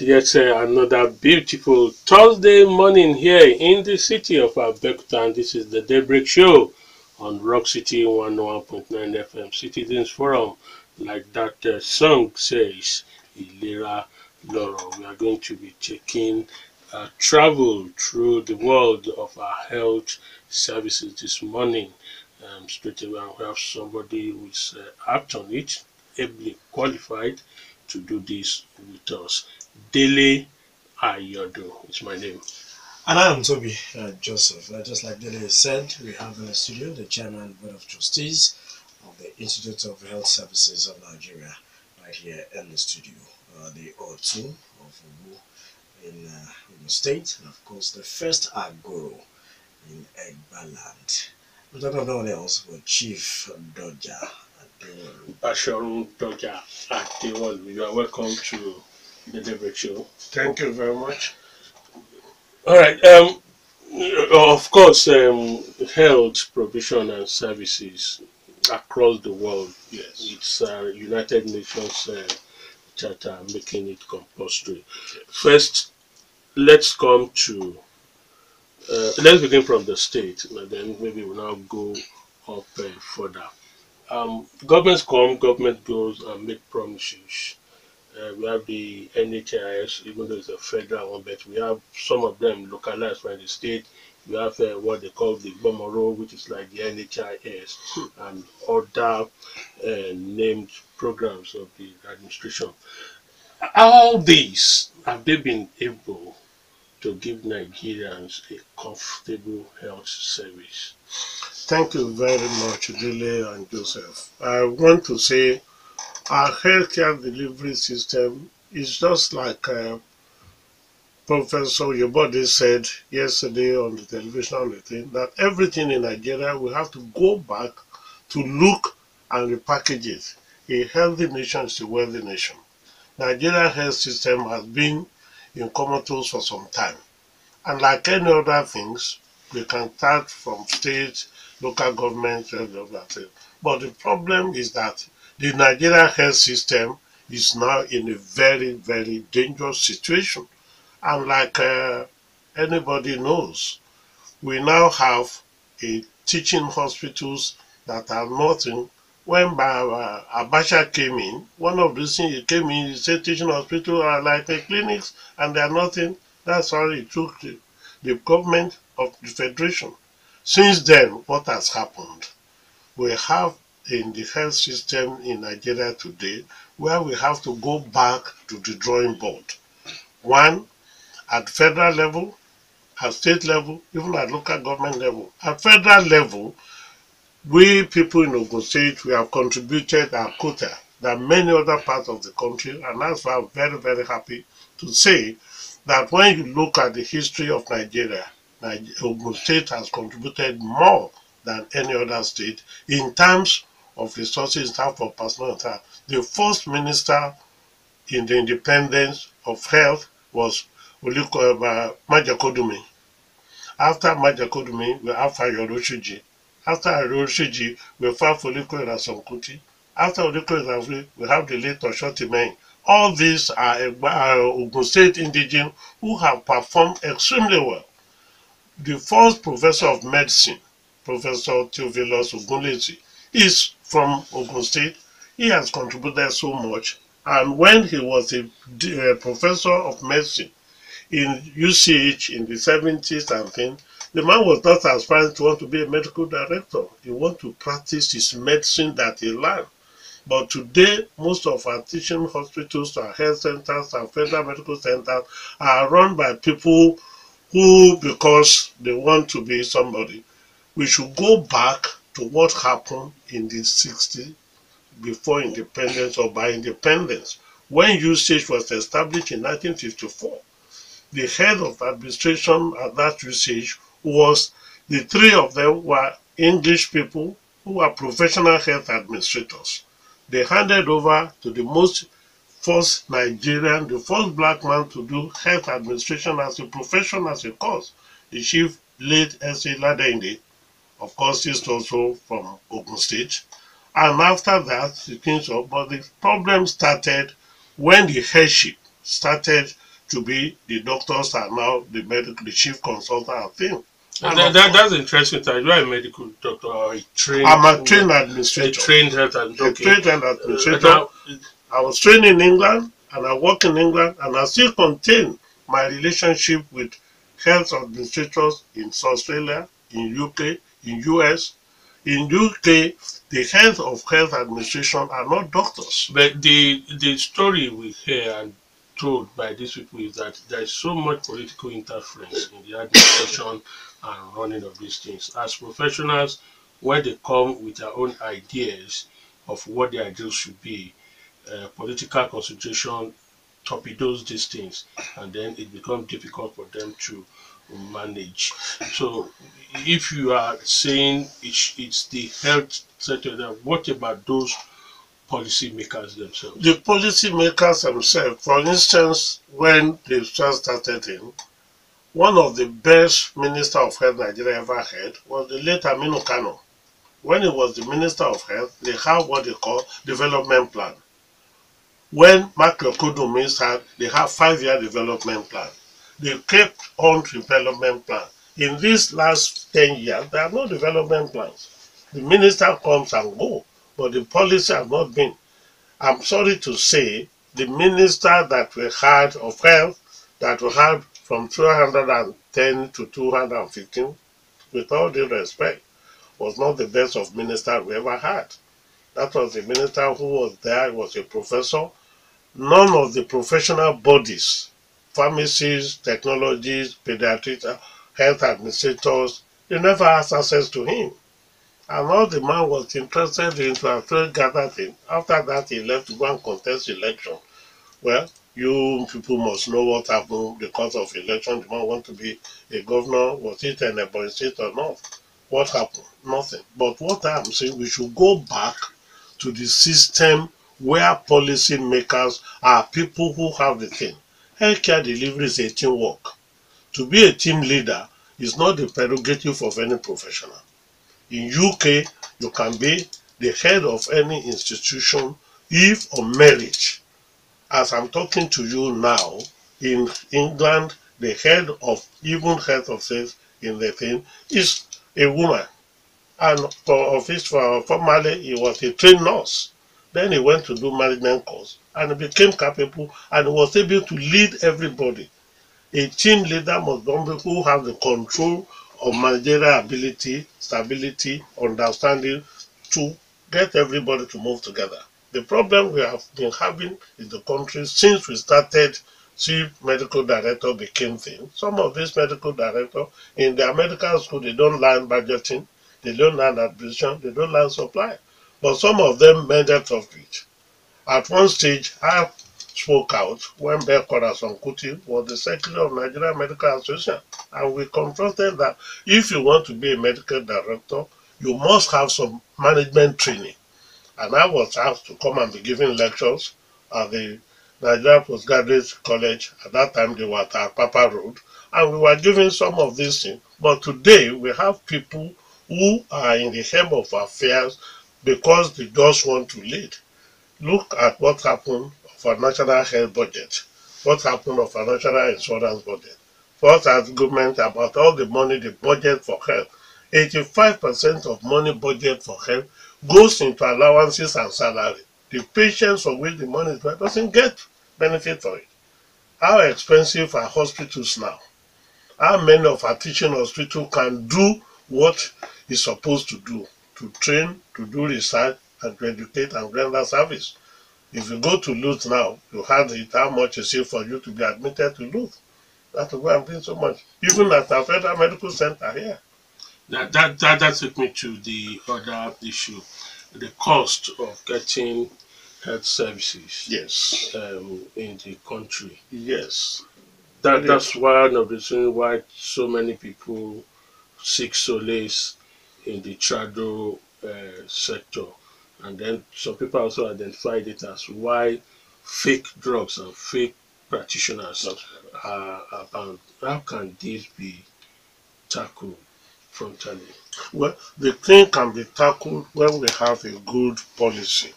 right, uh, another beautiful Thursday morning here in the city of Abeokuta, and this is the Daybreak Show on Rock City 101.9 FM Citizens Forum. Like that uh, song says, Loro. We are going to be taking uh, travel through the world of our health services this morning. Um, straight away, we have somebody who is uh, apt on it, ably qualified to do this with us. Dele Ayodo is my name. And I am Tobi uh, Joseph. Uh, just like Dele said, we have in the studio the Chairman Board of Trustees of the Institute of Health Services of Nigeria, right here in the studio. Uh, the O2 of Ubu in, uh, in the state, and of course the first Agoro in Egbaland. We don't know no one else but Chief Doja Adewolu. Bashorun Doja Adewolu. You are welcome to the Daybreak Show. Thank you very much. All right. Um, of course, um, health provision and services across the world. Yes, it's uh, United Nations uh, Charter making it compulsory. First, let's come to. Uh, let's begin from the state, and then maybe we'll now go up uh, further. Um, governments come, government goes and make promises. Uh, we have the NHIS, even though it's a federal one, but we have some of them localized by the state. We have uh, what they call the Bomoro, which is like the NHIS, and other uh, named programs of the administration. All these have they been able to give Nigerians a comfortable health service? Thank you very much, Dele and Joseph. I want to say our healthcare delivery system is just like uh, Professor Yobode said yesterday on the television thing, that everything in Nigeria we have to go back to look and repackage it. A healthy nation is a wealthy nation. Nigeria health system has been in comatose for some time. And like any other things, we can start from state, local government, and other things. But the problem is that the Nigerian health system is now in a very, very dangerous situation. And like uh, anybody knows, we now have a teaching hospitals that are nothing. When uh, Abacha came in, one of the things he came in, he said teaching hospitals are like the clinics and they are nothing. That's how he took the, the government of the federation. Since then, what has happened? We have in the health system in Nigeria today where we have to go back to the drawing board. One, at federal level, at state level, even at local government level. At federal level, we people in Ogun State, we have contributed our quota than many other parts of the country, and that's why I'm very, very happy to say that when you look at the history of Nigeria, Ogun State has contributed more than any other state in terms of resources, terms of personal time. The first minister in the independence of health was Oluko uh, Majakodumi. After Majakodumi, we have Fayoroshuji. After Fayoroshuji, we have Oliko Irasonkuti. After Irasonkuti, we have the late Oshotimen. All these are, are Ogun State indigenes who have performed extremely well. The first professor of medicine, Professor Theophilus Ogunlesi, is from Ogun State. He has contributed so much. And when he was a, a professor of medicine in UCH in the 70s and things, the man was not aspiring to want to be a medical director. He wanted to practice his medicine that he learned. But today, most of our teaching hospitals, our health centers, our federal medical centers are run by people who, because they want to be somebody, we should go back to what happened in the 60s before independence or by independence. When UCH was established in 1954, the head of administration at that UCH was the three of them were English people who were professional health administrators. They handed over to the most first Nigerian, the first black man to do health administration as a profession, as a course, the chief late S.A. Ladende, of course, he's also from Ogun State. And after that, the things of, but the problem started when the headship started to be the doctors are now the medical, the chief consultant and thing. And that, that, that's interesting. That you are a medical doctor or a trained. I'm a trained a administrator. trained health and A trained Uh, administrator. now, I was trained in England and I work in England and I still contain my relationship with health administrators in Australia, in UK, in US. In UK, the heads of health administration are not doctors. But the the story we hear and told by these people is that there is so much political interference in the administration and running of these things. As professionals, when they come with their own ideas of what the ideals should be, uh, political concentration torpedoes these things, and then it becomes difficult for them to manage. So, if you are saying it's, it's the health sector, then what about those policymakers themselves? The policymakers themselves, for instance, when they first started in, one of the best minister of health Nigeria ever had was the late Aminu Kano. When he was the minister of health, they have what they call development plan. When Mark Yokodu ministered, they have five-year development plan. They kept on development plan. In these last 10 years, there are no development plans. The minister comes and go, but the policy has not been. I'm sorry to say, the minister that we had of health, that we had from 210 to 215, with all due respect, was not the best of minister we ever had. That was the minister who was there, he was a professor. None of the professional bodies, pharmacies, technologies, pediatrics, health administrators, they never had access to him. And all the man was interested in to have gather thing. After that, he left to go and contest election. Well, you people must know what happened because of election. The man want to be a governor. Was it an Ebonyi state or not? What happened? Nothing. But what I'm saying, we should go back to the system where policy makers are people who have the thing. Healthcare delivery is a teamwork. To be a team leader is not the prerogative of any professional. In UK, you can be the head of any institution if on merit. As I'm talking to you now, in England, the head of even head of in the thing is a woman. And for office for formerly he was a trained nurse. Then he went to do management course and became capable and was able to lead everybody. A team leader must be who has the control of managerial ability, stability, understanding to get everybody to move together. The problem we have been having in the country since we started chief medical director became thing. Some of these medical directors in their medical school they don't learn budgeting, they don't learn administration, they don't learn supply. But some of them out of it. At one stage, I spoke out when Beko Ransome-Kuti was the secretary of Nigeria Medical Association, and we confronted that if you want to be a medical director, you must have some management training. And I was asked to come and be giving lectures at the Nigeria Postgraduate College. At that time, they were at Papa Road, and we were giving some of these things. But today, we have people who are in the helm of affairs because they just want to lead. Look at what happened of our national health budget, what happened of our national insurance budget, what has government about all the money they budget for health. 85% of money budget for health goes into allowances and salary. The patients for which the money is doesn't get benefit for it. How expensive are hospitals now? How many of our teaching hospitals can do what is supposed to do? To train, to do research, and to educate and render service. If you go to Luth now, you had it how much is it for you to be admitted to Luth. That's why I'm doing so much. Even at our Federal Medical Center here. That, that, that, that took me to the other issue the cost of getting health services Yes. um, in the country. Yes. That, Yes. that's one of the reasons why so many people seek solace in the trado uh, sector. And then some people also identified it as why fake drugs and fake practitioners are abound. How can this be tackled frontally? Well, the thing can be tackled when we have a good policy.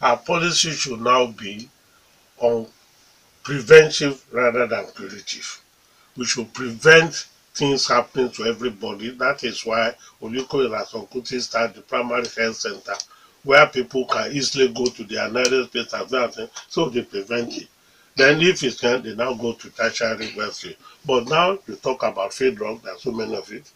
Our policy should now be on preventive rather than curative. We should prevent things happening to everybody. That is why Oliko Irasonkuti started the primary health center where people can easily go to their nearest place and that, so they prevent it. Then if it's can, they now go to tertiary. But now you talk about free drug, there are so many of it.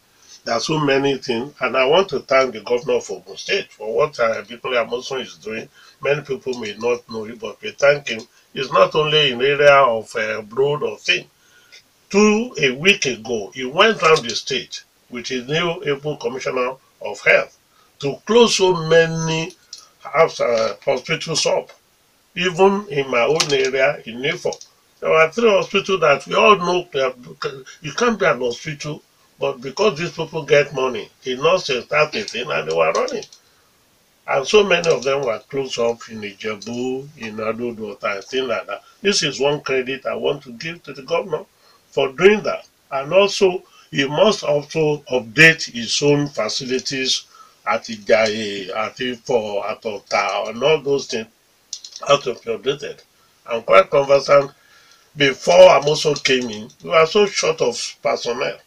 There are so many things, and I want to thank the governor of Ogun State for what uh, people Amosun is doing. Many people may not know it, but we thank him. It's not only in area of uh, road or thing. Two a week ago, he went around the state with his new able commissioner of health to close so many uh, hospitals up. Even in my own area in Nifo, there are three hospitals that we all know you can't be an hospital, but because these people get money, the nurses started in and they were running. And so many of them were closed up in Ijebu, in Adodo, and things like that. This is one credit I want to give to the governor for doing that. And also, he must also update his own facilities at Ijaye, at Ifo, at Ota, and all those things have to be updated. I'm quite conversant. Before Amosun came in, we were so short of personnel,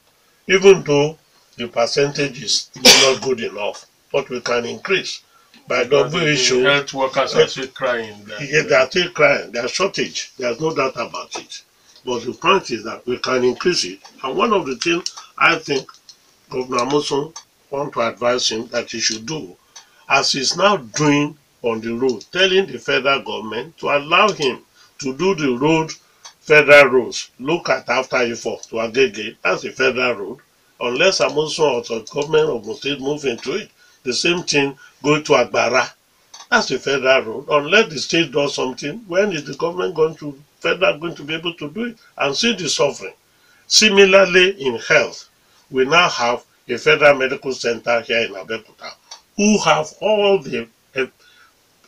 even though the percentage is not good enough, but we can increase. By WHO, health workers are still crying. That, yeah, they are still crying. There's shortage. There's no doubt about it. But the point is that we can increase it. And one of the things I think Governor Amosun want to advise him that he should do, as he's now doing on the road, telling the federal government to allow him to do the road, federal roads. Look at after you Ifo to Agege, that's a federal road. Unless Amosun or the government of the state move into it, the same thing go to Agbara. That's a federal road. Unless the state does something, when is the government going to, federal going to be able to do it and see the suffering? Similarly, in health, we now have a federal medical center here in Abeokuta who have all the uh,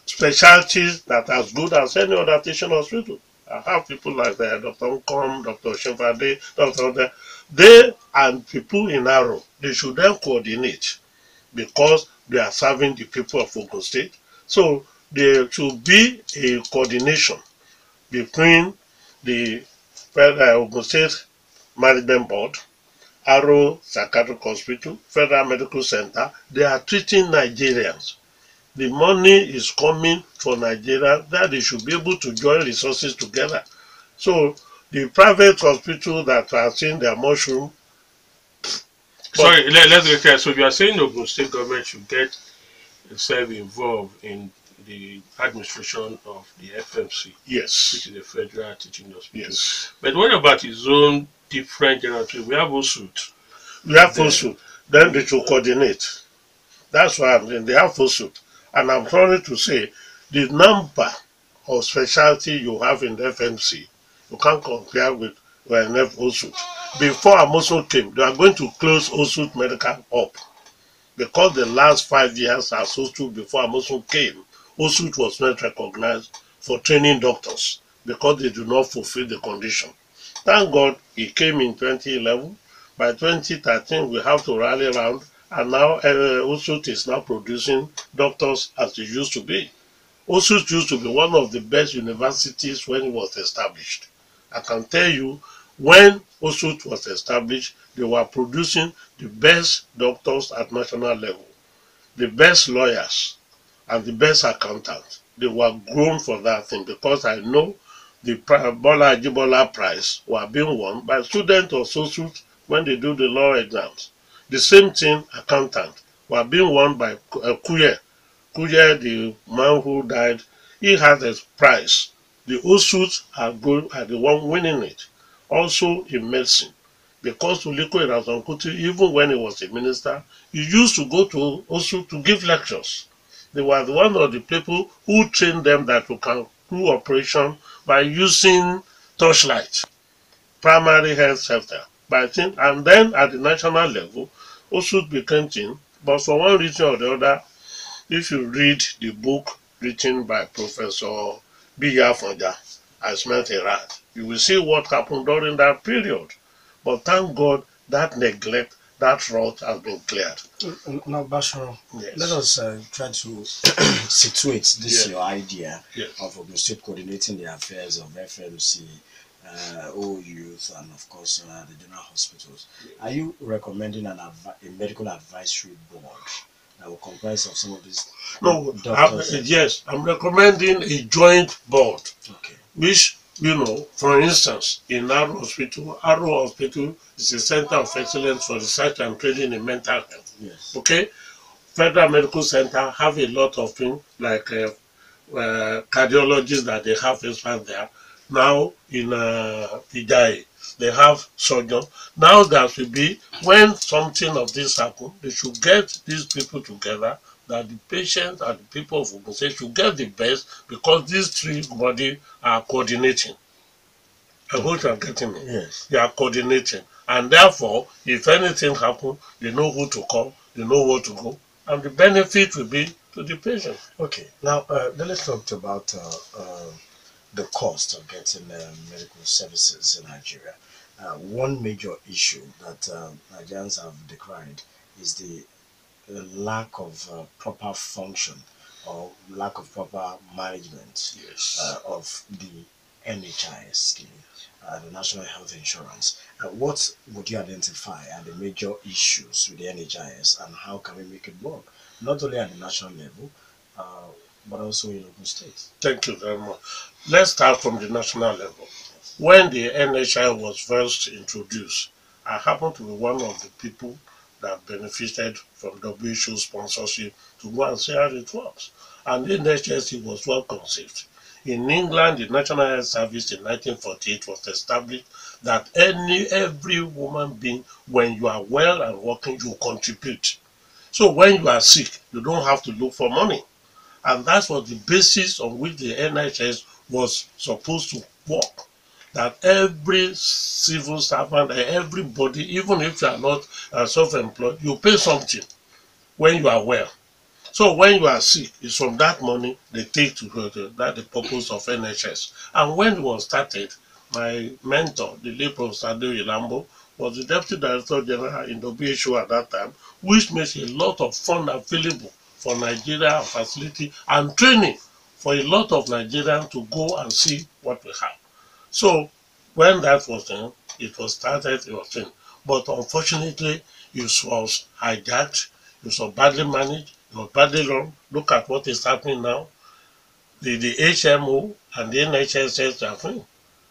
specialties that are as good as any other teaching hospital. I have people like uh, Dr. Nkom, Dr. Shimfade, Dr. De. They and people in Aro, they should then coordinate because they are serving the people of Ogun State. So there should be a coordination between the Federal Ogun State Management Board, Aro Psychiatric Hospital, Federal Medical Center. They are treating Nigerians. The money is coming for Nigeria that they should be able to join resources together. So the private hospital that are seeing their mushroom Sorry, let, let's get clear. So you are saying Ogun State government should get itself involved in the administration of the FMC, Yes. which is the Federal Teaching Hospital. Yes. But what about his own different general? We have OSUT. We have FOSUT. Then they should coordinate. That's why I'm saying they have FOSUT. And I'm sorry to say the number of specialty you have in the FMC, you can't compare with WNF OSUT. Before Amosun came, they are going to close OSUT Medical up. Because the last five years as OSUT before Amosun came, OSUT was not recognized for training doctors because they do not fulfill the condition. Thank God he came in 2011. By 2013, we have to rally around, and now uh, is now producing doctors as it used to be. OSUT used to be one of the best universities when it was established. I can tell you, when OSUT was established, they were producing the best doctors at national level, the best lawyers, and the best accountants. They were grown for that thing because I know the Bola Ajibola Prize were being won by students of SOSUT when they do the law exams. The same thing, accountant, were being won by uh, Kuye. Kuye, the man who died, he has a prize. The OSUT are, going, are the one winning it. Also in medicine. Because Uliko Irazonkuti, even when he was a minister, he used to go to OSUT to give lectures. They were one of the people who trained them that we can do operation by using torchlight, primary health center. By and then at the national level, also became thing. But for one reason or the other, if you read the book written by Professor B.R. Fonja, I smelt a rat, you will see what happened during that period. But thank God that neglect, that route has been cleared. Now, Bashir, Yes. let us uh, try to situate this Yeah. your idea Yes. of Ogun State coordinating the affairs of FMC, uh, O Youth, and of course uh, the general hospitals. Are you recommending an a medical advisory board that will comprise of some of these No? I'm, yes, I'm recommending a joint board, okay. which, you know, for instance, in Aro Hospital, Aro Hospital is a center of excellence for research and training in mental health. Yes. Okay? Federal Medical Center have a lot of things like uh, uh, cardiologists that they have experts there. Now in uh, Ijaye, they have surgeon. Now there should be, when something of this happen, they should get these people together that the patients and the people of Ogun State should get the best because these three bodies are coordinating. I hope you are getting me Yes. they are coordinating and therefore if anything happens, they know who to call they know where to go and the benefit will be to the patient Okay. Now, uh, let's talk about uh, uh, the cost of getting uh, medical services in Nigeria. Uh, one major issue that uh, Nigerians have decried is the, the lack of uh, proper function or lack of proper management yes uh, of the NHIS scheme, uh, the National Health Insurance. Uh, what would you identify are the major issues with the NHIS and how can we make it work? Not only at the national level, uh, but also in local states? thank you very much let's start from the national level when the NHI was first introduced I happened to be one of the people that benefited from WHO sponsorship to go and see how it works and NHS was well conceived in England, the National Health Service in 1948 was established that any every woman being, when you are well and working, you contribute. So when you are sick, you don't have to look for money, and that was the basis on which the NHS was supposed to work. That every civil servant, everybody, even if you are not uh, self-employed, you pay something when you are well. So when you are sick, it's from that money they take to to that the purpose of NHS. And when it was started, my mentor, the late Professor Adeoye Lambo, was the Deputy Director General in WHO at that time, which makes a lot of fund available for Nigeria and facility and training for a lot of Nigerians to go and see what we have. So when that was done, it was started, it was done. But unfortunately, it was hijacked, it was badly managed, it was badly run. Look at what is happening now. The, the HMO and the NHS are free.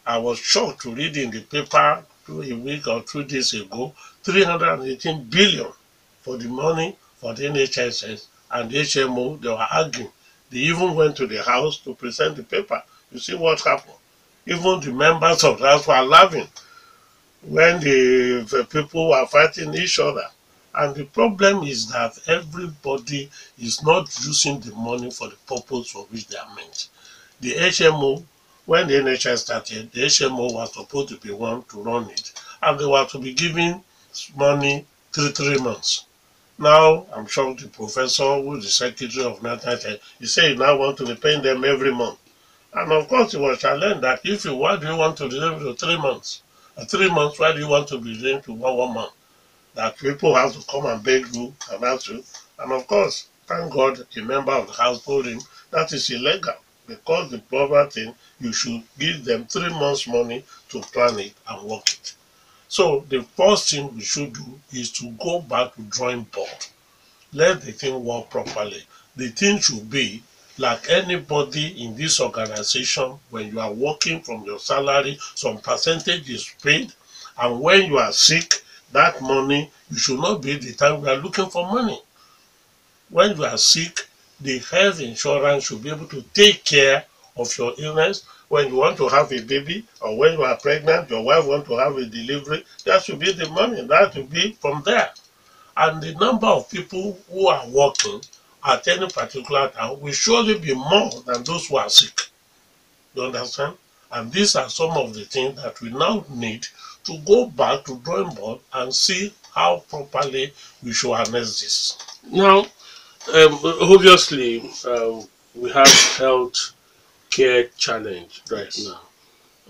I was shocked to read in the paper two a week or two days ago 318 billion for the money for the NHS and the HMO. They were arguing. They even went to the house to present the paper. You see what happened. Even the members of house were laughing when the, the people were fighting each other. And the problem is that everybody is not using the money for the purpose for which they are meant. The HMO, when the NHS started, the HMO was supposed to be one to run it, and they were to be giving money three three months. Now, I'm sure the professor, who is the secretary of National he said he now want to be paying them every month. And of course, he was challenged that if you, why do you want to deliver to three months? At three months, why do you want to doing to one, one month? That people have to come and beg you and ask you. And of course, thank God, a member of the house told him that is illegal because the proper thing, you should give them three months' money to plan it and work it. So the first thing we should do is to go back to drawing board. Let the thing work properly. The thing should be like anybody in this organization, when you are working from your salary, some percentage is paid, and when you are sick, that money, you should not be the time we are looking for money. When you are sick, the health insurance should be able to take care of your illness. When you want to have a baby, or when you are pregnant, your wife want to have a delivery, that should be the money. That should be from there. And the number of people who are working at any particular time will surely be more than those who are sick. You understand? And these are some of the things that we now need to go back to drawing board and see how properly we should harness this. Now, um, obviously, um, we have health care challenge right now,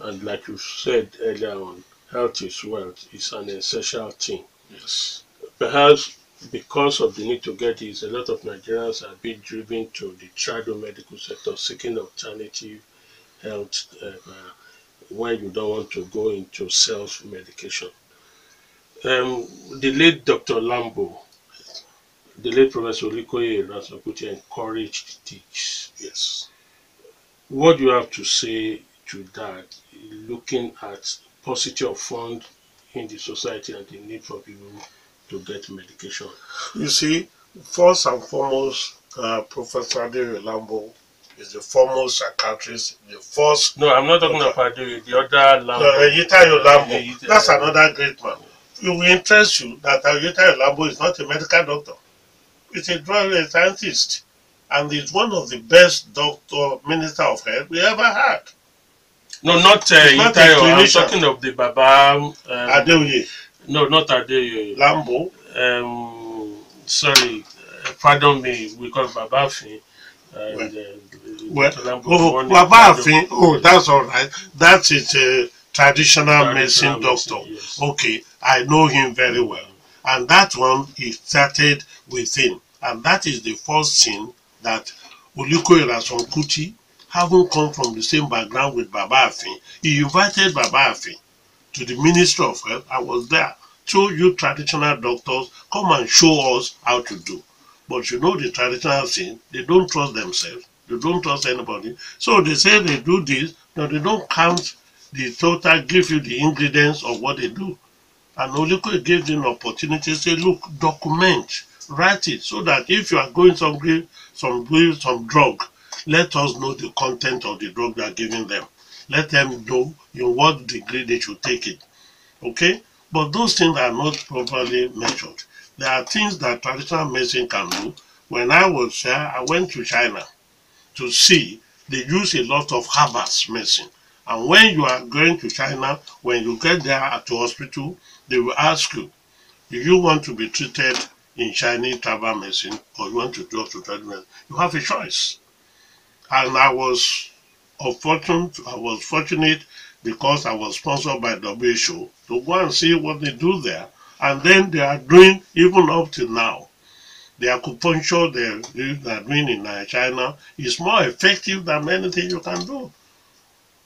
and like you said earlier on, health is wealth. It's an essential thing. Yes. perhaps because of the need to get this, a lot of Nigerians are being driven to the trado medical sector seeking alternative health uh, uh, when you don't want to go into self-medication. Um, the late Dr. Lambo, the late Professor Olikoye Ransome-Kuti encouraged this. Yes. What do you have to say to that, looking at paucity of funds in the society and the need for people to get medication? You see, first and foremost, uh, Professor Adere Lambo is the foremost psychiatrist, the first. No, I'm not talking Okay. about the, the other No, Lambo. Eyitayo Lambo, Eyitayo that's Lambo. another great man. It will interest you that Eyitayo Lambo is not a medical doctor. It's a drug scientist. And he's one of the best doctor, minister of health we ever had. No, not uh, He's not a Itayo. I'm talking of the Baba. Um, Adeoye no, not Adeoye. Lambo, Um, sorry, uh, pardon me. We call Baba Fin. And, uh, Well. Lambo Oh, oh, that's all right. That is a traditional medicine doctor. medicine, yes. Okay, I know him very well. And that one, he started with him. And that is the first thing that Oliko Irason Kuti, having come from the same background with Baba Afin, he invited Baba Afin to the Ministry of Health. I was there. So you traditional doctors, come and show us how to do. But you know the traditional thing, they don't trust themselves. They don't trust anybody. So they say they do this, but they don't count the total, give you the ingredients of what they do. And Oliko gave them opportunity to say, look, document, write it, so that if you are going some some some drug, let us know the content of the drug they are giving them. Let them know in what degree they should take it. Okay? But those things are not properly measured. There are things that traditional medicine can do. When I was there, I went to China to see they use a lot of herbals medicine. And when you are going to China, when you get there at the hospital, they will ask you, do you want to be treated in Chinese tribal medicine or you want to go to traditional? You have a choice. And I was unfortunate, I was fortunate because I was sponsored by WHO to go and see what they do there. And then they are doing, even up to now, the acupuncture they are doing in uh, China is more effective than anything you can do.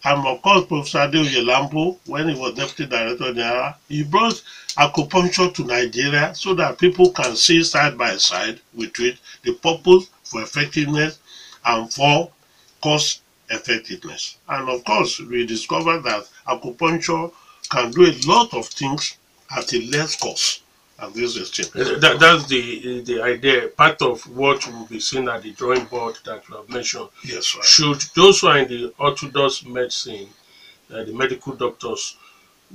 And of course, Professor Adeoye Lambo, when he was Deputy Director General, he brought acupuncture to Nigeria so that people can see side by side with it the purpose for effectiveness and for cost effectiveness. And of course, we discovered that acupuncture can do a lot of things at a less cost. And this is it. That, that's the the idea. Part of what will be seen at the drawing board that you have mentioned. Yes, right. Should those who are in the orthodox medicine, uh, the medical doctors,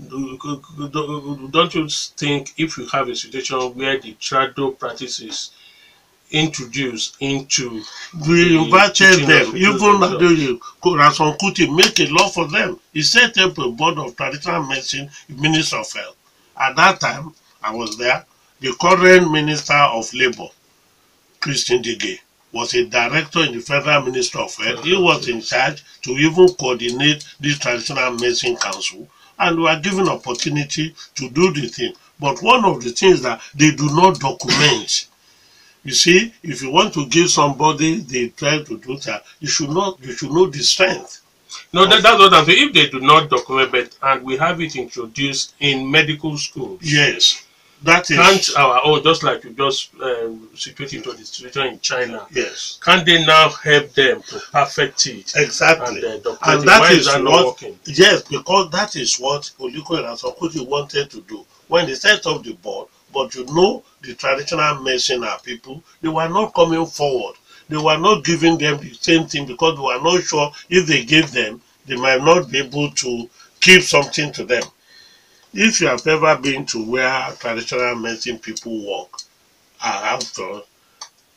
do- do- don't you think if you have a situation where the trado practices introduced into We invited them, even Adeoye Rason Kuti make a law for them. He set up a board of traditional medicine, Minister of Health. At that time, I was there. The current Minister of Labour, Christian Ngige, was a director in the Federal Ministry of Health. He was in charge to even coordinate this traditional medicine council, and we are given opportunity to do the thing. But one of the things that they do not document. You see, if you want to give somebody they try to do that, you should not you should know the strength. No, that, that's what I'm saying. If they do not document it and we have it introduced in medical schools, Yes. That is can't our oh just like you just um, situated to the situation in China, yes. can't they now help them to perfect it Exactly. and uh, And that Why is is that not what working? yes, because that is what Oliko and Asokuti wanted to do when they set up the board. But you know, the traditional medicine people, they were not coming forward. They were not giving them the same thing because they were not sure if they gave them, they might not be able to give something to them. If you have ever been to where traditional medicine people work, to.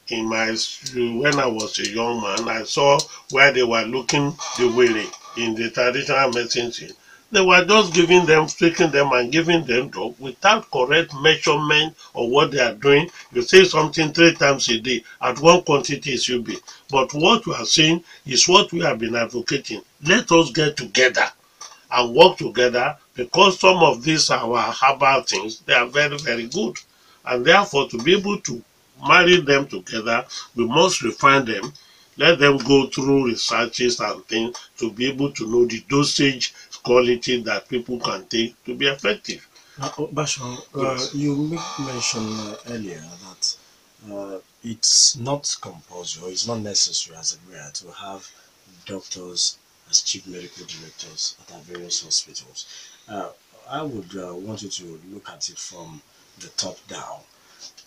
In my when I was a young man, I saw where they were looking the way in the traditional medicine. They were just giving them, taking them and giving them drug without correct measurement of what they are doing. You say something three times a day at one quantity it should be. But what we are saying is what we have been advocating. Let us get together and work together because some of these our herbal things they are very very good And therefore, to be able to marry them together, we must refine them, let them go through researches and things to be able to know the dosage quality that people can take to be effective. Uh, oh, Bashon, uh, you make mention uh, earlier that uh, it's not compulsory, it's not necessary, as it were, to have doctors as chief medical directors at our various hospitals. Uh, I would uh, want you to look at it from the top down.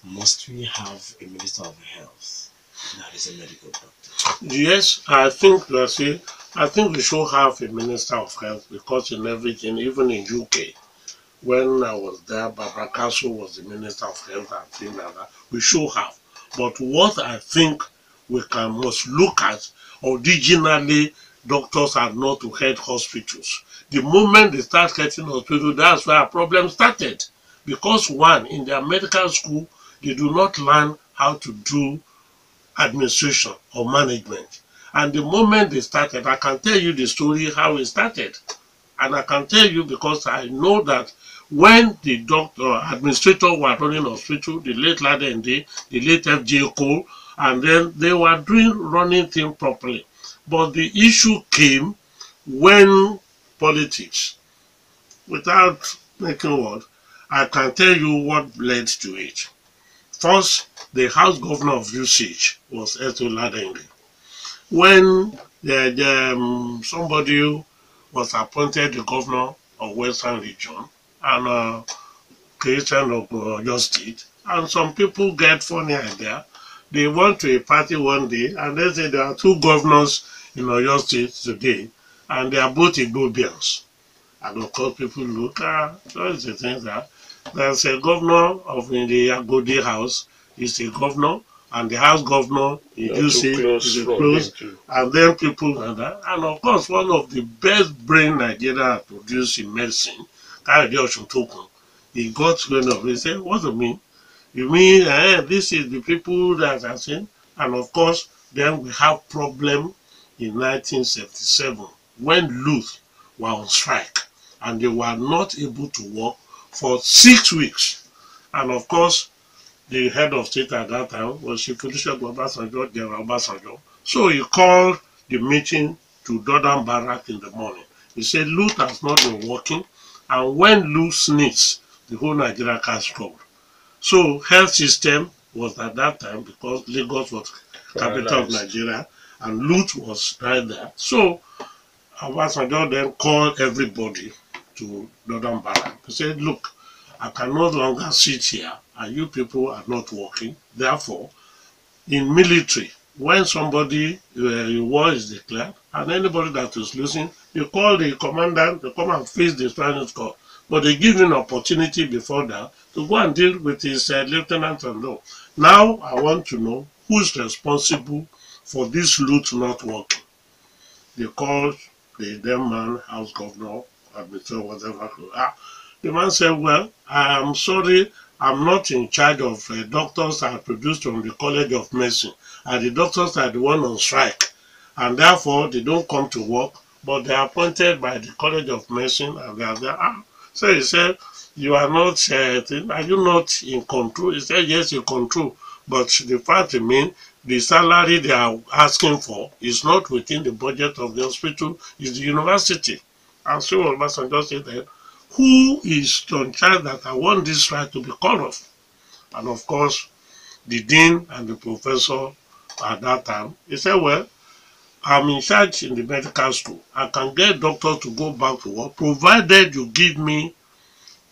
Must we have a minister of health that is a medical doctor? Yes, I think see, I think we should have a minister of health because in everything, even in UK, when I was there, Barbara Castle was the minister of health and things like that. We should have. But what I think we can must look at originally doctors are not to head hospitals. The moment they start getting hospitals, that's where our problem started. Because one, in their medical school, they do not learn how to do administration or management. And the moment they started, I can tell you the story how it started. And I can tell you because I know that when the doctor, administrator were running hospital, the late Ladende, the late FJ Cole, and then they were doing running things properly. But the issue came when politics, without making word, I can tell you what led to it. First, the House Governor of UCH was Ethel Ladende. When the, um, somebody was appointed the governor of Western Region and uh, Christian of uh, state, and some people get funny idea. They went to a party one day and they say there are two governors in Oyo State today, and they are both Igbobians. And of course, people look at those the things that there's a governor of in the Agodi House, is a governor, and the House governor, close is a close, and then people like that. And of course, one of the best brain Nigeria produced in medicine, Kayode Osuntokun, he got going up. He said, what do you mean? You mean eh, this is the people that are saying? And of course, then we have problem in 1977 when Luth were on strike and they were not able to work for six weeks. And of course, the head of state at that time was Olusegun Obasanjo, General Obasanjo. So he called the meeting to Dodan Barrack in the morning. He said, Luth has not been working, and when Luth sneezes, the whole Nigeria catch cold. So health system was at that time because Lagos was capital of Nigeria and Luth was right there. So Obasanjo then called everybody to Northern Barrack. He said, look, I can no longer sit here and you people are not working. Therefore, in military, when somebody, uh, war is declared, and anybody that is losing, you call the commandant to come and face the Spanish corps. But they give an opportunity before that to go and deal with his uh, lieutenant and all. Now, I want to know who's responsible for this Luth not working. They called the then man, house governor, administrator, whatever. Ah, the man said, well, I am sorry, I'm not in charge of uh, doctors are produced from the College of Medicine. And the doctors are the one on strike. And therefore, they don't come to work, but they are appointed by the College of Medicine and they are there. Ah, so he said, you are not, uh, are you not in control? He said, yes, in control. But the fact remains, the salary they are asking for is not within the budget of the hospital, it's the university. And so Obasanjo said that, who is in charge that I want this right to be called off? And of course, the dean and the professor at that time, he said, well, I'm in charge in the medical school. I can get doctors to go back to work, provided you give me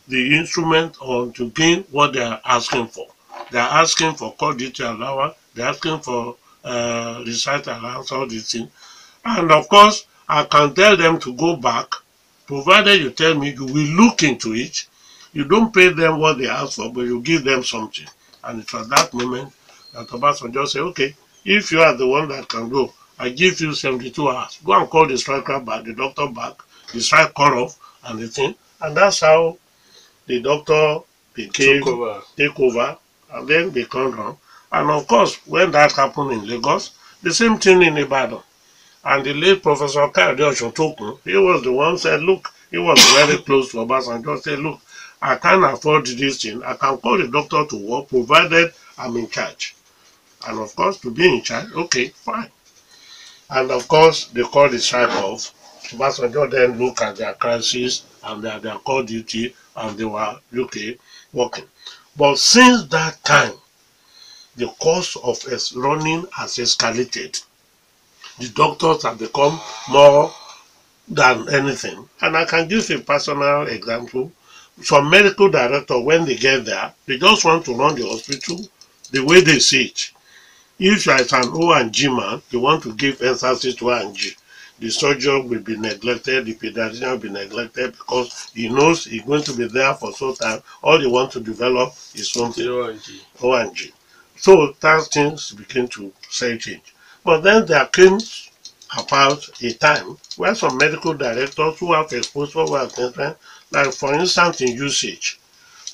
the instrument or to gain what they are asking for. They are asking for call duty allowance, they're asking for uh, research allowance, all these things. And of course, I can tell them to go back, provided you tell me you will look into it. You don't pay them what they ask for, but you give them something. And it was that moment that Obasanjo said, okay, if you are the one that can go, I give you 72 hours. Go and call the striker back, the doctor back, the strike cut off, and the thing. And that's how the doctor became Took over. take over and then they come down. And of course, when that happened in Lagos, the same thing in Ibadan. And the late Professor Kayode Osuntokun, he was the one said, look, he was very close to Obasanjo, said, look, I can't afford this thing. I can call the doctor to work, provided I'm in charge. And of course, to be in charge, okay, fine. And of course, they called the strike off. Obasanjo then looked at their crisis and their, their core duty, and they were okay, working. But since that time, the cost of running has escalated. The doctors have become more than anything. And I can give you a personal example. Some medical director, when they get there, they just want to run the hospital the way they see it. If you are an O and G man, you want to give emphasis to O and G. The surgeon will be neglected, the pediatrician will be neglected because he knows he's going to be there for some time. All he wants to develop is something Zero and G. O and G. So that things begin to say change. But then there came about a time where some medical directors who have exposure were concerned, like for instance in usage,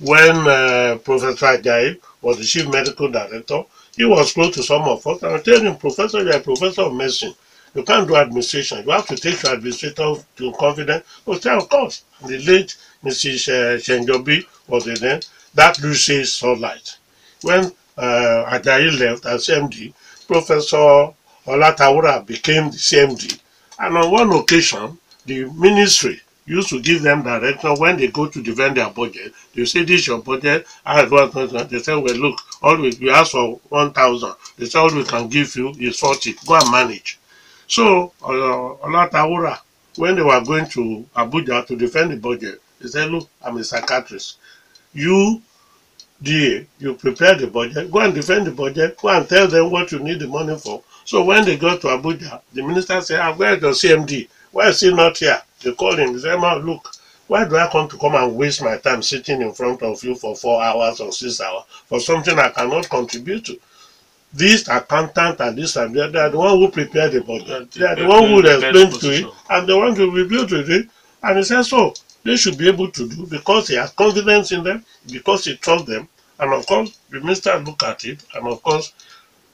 when uh, Professor Ajayi was the chief medical director, he was close to some of us and I told him, Professor, you're a professor of medicine. You can't do administration. You have to take your administrator to confidence. But say, of course, the late Mrs. Uh, Shenjobi was the then. That loses sunlight. When uh, Ajayi left as MD, Professor Olatawura became the CMD. And on one occasion, the ministry used to give them direction when they go to defend their budget. They say, this is your budget. I They say, well, look, all we, we ask for 1,000. They say, all we can give you is 40. Go and manage. So, uh, Olatawura, when they were going to Abuja to defend the budget, they said, look, I'm a psychiatrist. You DA, you prepare the budget, go and defend the budget, go and tell them what you need the money for. So when they go to Abuja, the minister said, ah, where's your CMD? Why is he not here? They called him, they said, "Ma, look, why do I come to come and waste my time sitting in front of you for four hours or six hours for something I cannot contribute to? This accountant and this and that, they are the one who prepared the budget. They are the one who explained to it and the one to review to it. And he said, so they should be able to do because he has confidence in them, because he trusts them. And of course, the minister look at it, and of course,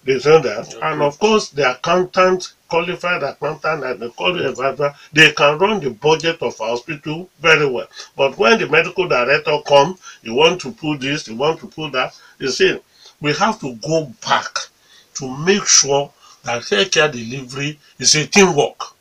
they that. And of course, the accountant, qualified accountant, and the qualified advisor, they can run the budget of our hospital very well. But when the medical director comes, you want to pull this, you want to pull that, you see, we have to go back to make sure that healthcare delivery is a teamwork.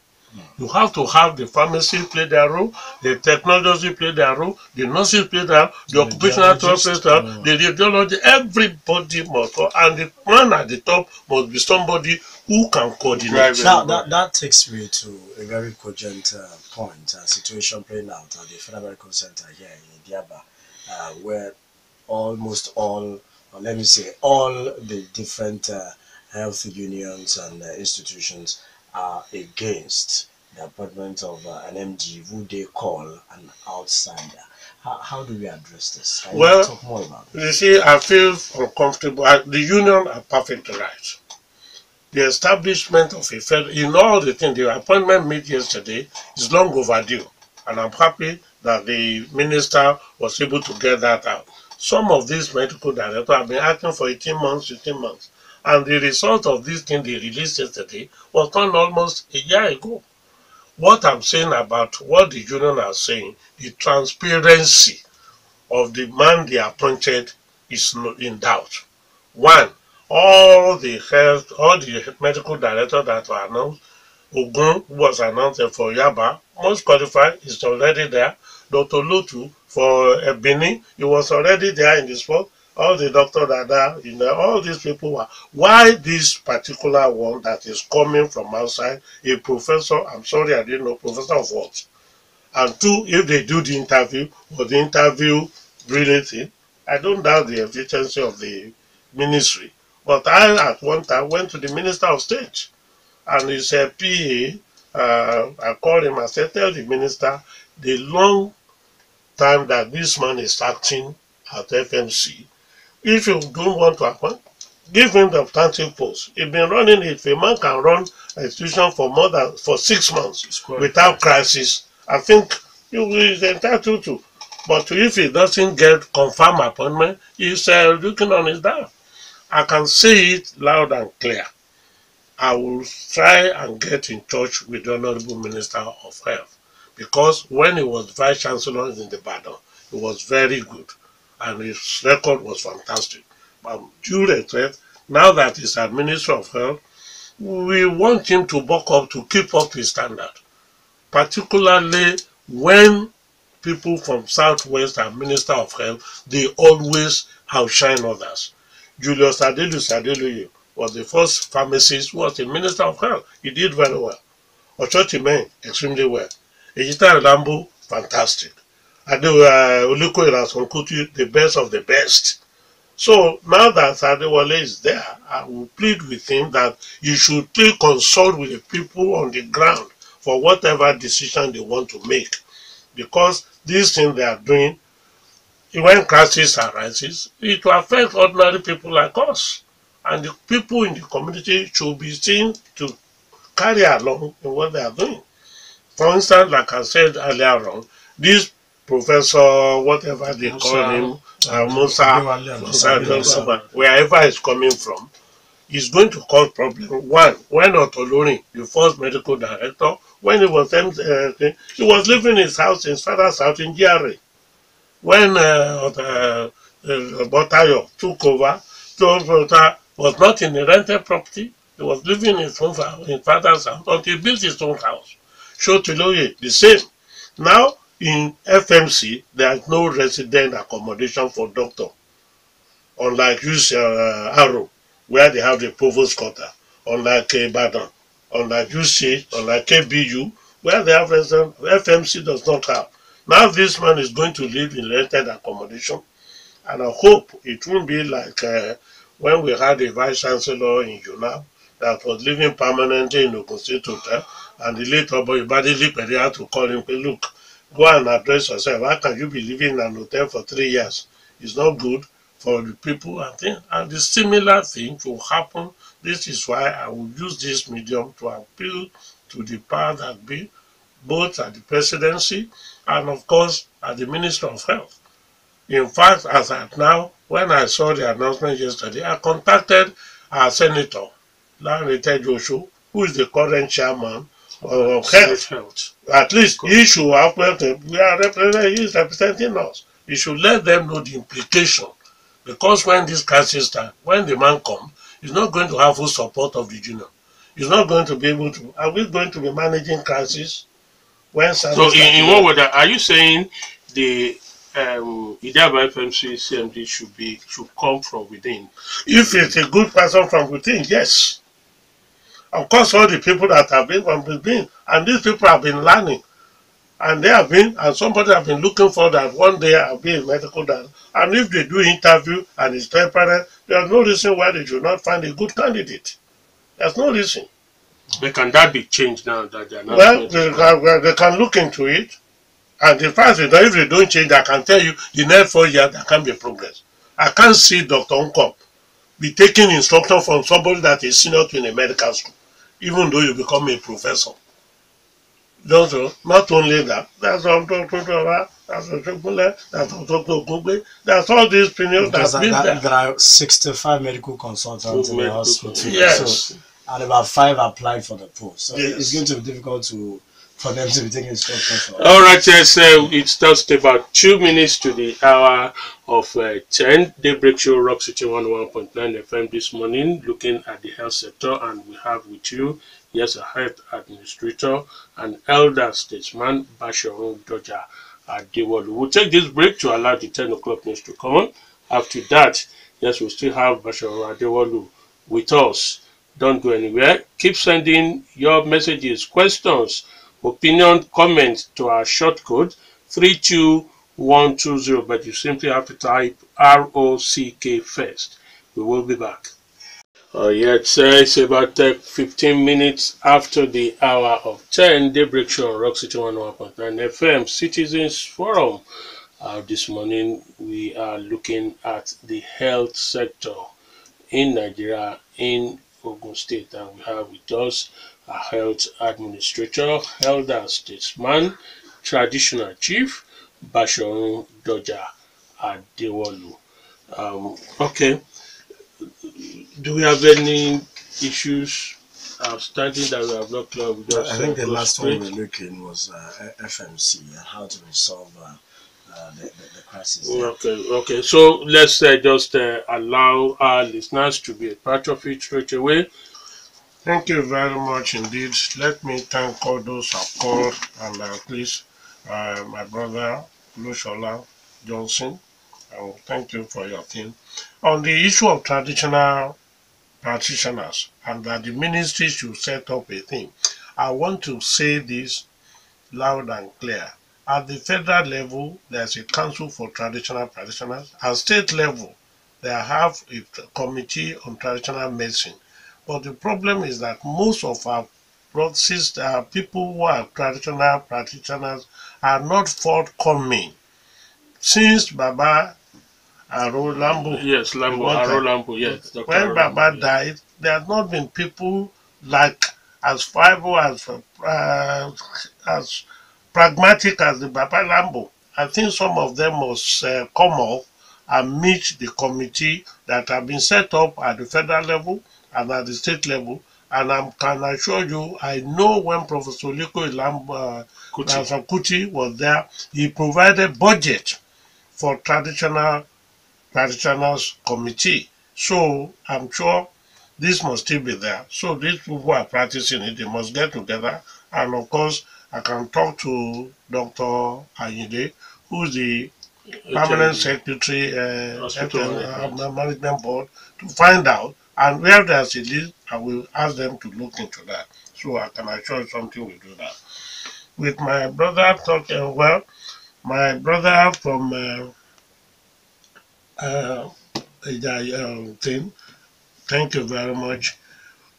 You have to have the pharmacy play their role, the technology play their role, the nurses play their role, the, The occupational therapist play their role, the radiology, everybody must, go, and the man at the top must be somebody who can coordinate. Drive Now, that, that takes me to a very cogent uh, point, a situation playing out at the Federal Medical Center here in Diaba, uh, where almost all, or let me say, all the different uh, health unions and uh, institutions are against the appointment of uh, an MD who they call an outsider. How, how do we address this? Can Well, you talk more about it? You see, I feel uncomfortable. The union are perfectly right. The establishment of a federal, in all the things, the appointment made yesterday is long overdue. And I'm happy that the minister was able to get that out. Some of these medical directors have been acting for 18 months, 15 months. And the result of this thing they released yesterday was done almost a year ago. What I'm saying about what the union are saying, the transparency of the man they appointed is in doubt. One, all the health, all the medical director that were announced, Ogun was announced for Yaba, most qualified, is already there. Dr. Lutu for Ebini, he was already there in the spot. All the are there, you know, all these people were. Why this particular one that is coming from outside, a professor, I'm sorry I didn't know, professor of what? And two, if they do the interview, was the interview brilliant? I don't doubt the efficiency of the ministry. But I, at one time, went to the Minister of State and he said, PA, uh, I called him and said, Tell the minister the long time that this man is acting at FMC. If you don't want to appoint, give him the substantive post. He's been running it. If a man can run an institution for more than for six months without crisis, I think he is entitled to. But if he doesn't get confirmed appointment, he's uh, looking on his down. I can say it loud and clear. I will try and get in touch with the Honorable Minister of Health because when he was vice chancellor in the battle, he was very good and his record was fantastic. But due respect, now that he's a minister of health, we want him to buck up to keep up his standard, particularly when people from Southwest are Minister of Health, they always outshine others. Julius Adelus Adeluyi was the first pharmacist who was the Minister of Health. He did very well. Osotimehin, extremely well. Eyitayo Lambo, fantastic. Ade uh, Olikoye Ransome-Kuti, the best of the best. So now that Adewale is there, I will plead with him that he should take consult with the people on the ground for whatever decision they want to make. Because these things they are doing, when crisis arises, it will affect ordinary people like us. And the people in the community should be seen to carry along in what they are doing. For instance, like I said earlier on, this professor, whatever they call him, uh, Musa, Musa, Musa Musa, wherever he's coming from, is going to cause problem. One, when Otolorin, the first medical director, when he was uh, he was living in his house, his father's house in GRA. When uh, uh, Botayo took over, Toyota was not in a rented property. He was living in his own fa- in father's house until he built his own house. Shotiloye, the same. Now, in FMC, there is no resident accommodation for doctor. Unlike use uh, Arrow, where they have the provost quarter, unlike Ibadan, unlike UC, unlike KBU, where they have resident, FMC does not have. Now this man is going to live in rented accommodation, and I hope it won't be like uh, when we had a vice chancellor in UNAM that was living permanently in Ogun State Hotel, and the late Obo Ibadili had to call him, look, go and address yourself. How can you be living in an hotel for three years? It's not good for the people and things. And the similar thing will happen. This is why I will use this medium to appeal to the power that be, both at the presidency and of course at the Minister of Health. In fact, as at now, when I saw the announcement yesterday, I contacted our Senator, Lanre Tejuoso, who is the current chairman of Health. Health. At least he should have we are representing, he is representing us. He should let them know the implication. Because when this crisis when the man comes, he's not going to have full support of the union. He's not going to be able to. Are we going to be managing crisis when So in, in what way that are you saying the um Idaba FMC CMD should be should come from within? If it's a good person from within, yes. Of course, all the people that have been from within, and these people have been learning, and they have been, and somebody have been looking for that one day I'll be a medical doctor. And if they do interview and it's transparent, there's no reason why they should not find a good candidate. There's no reason. But can that be changed now that they are not Well, they can, they can look into it. And the fact is that if they don't change, I can tell you the next four years there can be progress. I can't see Dr. Nkop be taking instruction from somebody that is senior to in a medical school, even though you become a professor. Just, uh, not only that, there's Dr. Totora, there's Dr. Kule, there's Dr. Ogungbe, there's all these people that's been that- there. there are 65 medical consultants in the hospital. Yes. So, and about five applied for the post. So Yes. it's going to be difficult to for them to be taking instructions. All right, yes, uh, it's just about two minutes to the hour of uh, 10. Daybreak Show, Rock City 101.9 FM this morning, looking at the health sector. And we have with you, yes, a health administrator and elder statesman, Bashorun Doja Adewolu. We'll take this break to allow the 10 o'clock news to come on. After that, yes, we still have Bashorun Adewolu with us. Don't go anywhere. Keep sending your messages, questions, opinion, comment to our short code 32120, but you simply have to type ROCK first. We will be back. Oh, yeah, it's, uh, it's about uh, 15 minutes after the hour of 10. Daybreak Show on Rock City 101.9 FM, Citizens Forum. Uh, this morning, we are looking at the health sector in Nigeria, in Ogun State, and we have with us a health administrator, elder statesman, traditional chief, Bashorun Doja Adewolu. Um, okay, do we have any issues outstanding that we have not cleared. I think the last one we're looking was uh, FMC and how to resolve uh, uh, the, the, the crisis. there. Okay, okay. So let's uh, just uh, allow our listeners to be a part of it straight away. Thank you very much indeed. Let me thank all those who called and uh, please, uh, my brother Lushola Johnson, and thank you for your thing. On the issue of traditional practitioners and that the ministry should set up a thing, I want to say this loud and clear. At the federal level, there's a council for traditional practitioners. At state level, they have a committee on traditional medicine. But the problem is that most of our brothers, uh, people who are traditional practitioners are not forthcoming. Since Baba Arolambo, Yes, Lambo, want Aro. Lambo, yes. Dr. when Aro Baba yes. died, there have not been people like as viable as uh, as pragmatic as the Baba Lambo. I think some of them must uh, come up and meet the committee that have been set up at the federal level and at the state level. And I can assure you, I know when Professor Liko uh, Kuti. Was there, he provided budget for traditional practitioners committee. So I'm sure this must still be there. So these people are practicing it, they must get together. And of course, I can talk to Dr. Ayinde, who's the permanent secretary, uh, Hospital uh, management. management board, to find out. And where there's a list, I will ask them to look into that. So I can assure you something will do that. With my brother talking, well, my brother from uh, uh, uh, thing, thank you very much.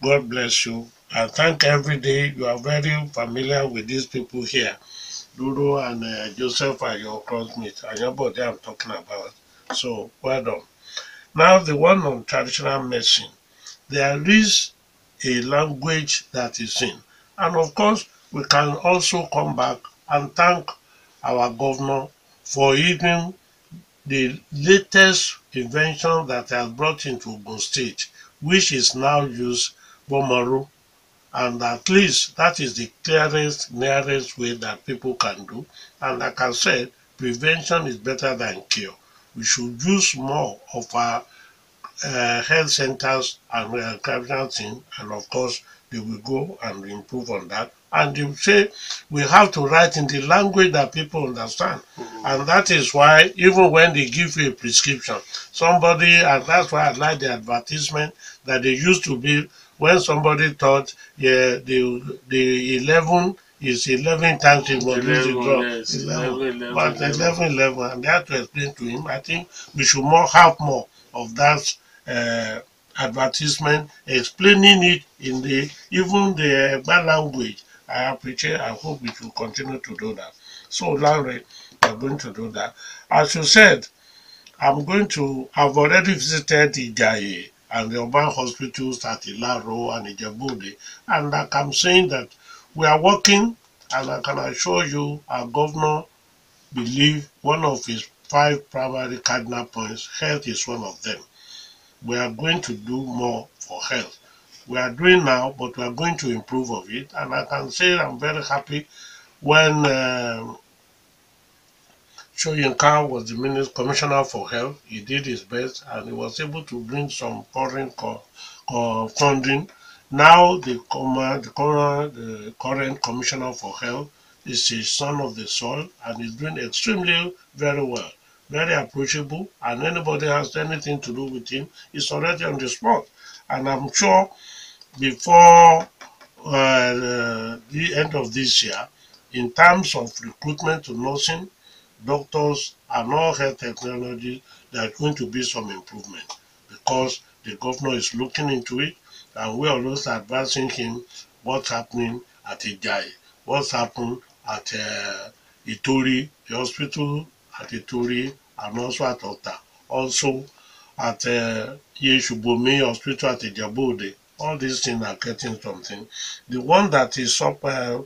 God bless you. I thank every day. You are very familiar with these people here. Duro and uh, Joseph are your classmates. And your body I'm talking about. So, well done. Now, the one on traditional medicine. There is a language that is in. And of course, we can also come back and thank our governor for even the latest invention that has brought into Ogun State, which is now used Bomaru. And at least that is the clearest, nearest way that people can do. And like I said, prevention is better than cure. We should use more of our uh, health centers and uh, criminal team, and of course, they will go and improve on that. And they say we have to write in the language that people understand. And that is why, even when they give you a prescription, somebody, and that's why I like the advertisement that they used to be when somebody thought, yeah, the, the 11 is 11 times he was using 11, drug. yes, 11. 11, But 11. 11, 11, and they had to explain to him. I think we should more have more of that uh, advertisement, explaining it in the even the Egba language. I appreciate. I hope we will continue to do that. So, Larry, we're going to do that. As you said, I'm going to. I've already visited the Ijaye and the urban hospitals at Ilaro and Ijebuode, and like I'm saying that we are working, and I can assure you, our governor believe one of his five primary cardinal points, health is one of them. We are going to do more for health. We are doing now, but we are going to improve of it. And I can say I'm very happy when uh, Shoyinka was the minister commissioner for health. He did his best and he was able to bring some foreign co- co- funding. Now the, the, current, the current commissioner for health is a son of the soil and is doing extremely very well, very approachable. And anybody has anything to do with him, is already on the spot. And I'm sure before uh, the end of this year, in terms of recruitment to nursing, doctors, and all health technology, there's going to be some improvement because the governor is looking into it and we are also advising him what's happening at Ijai, what's happened at uh, hospital at Itori, and also at Ota. Also at uh, Hospital at Ijabode. All these things are getting something. The one that is up, uh,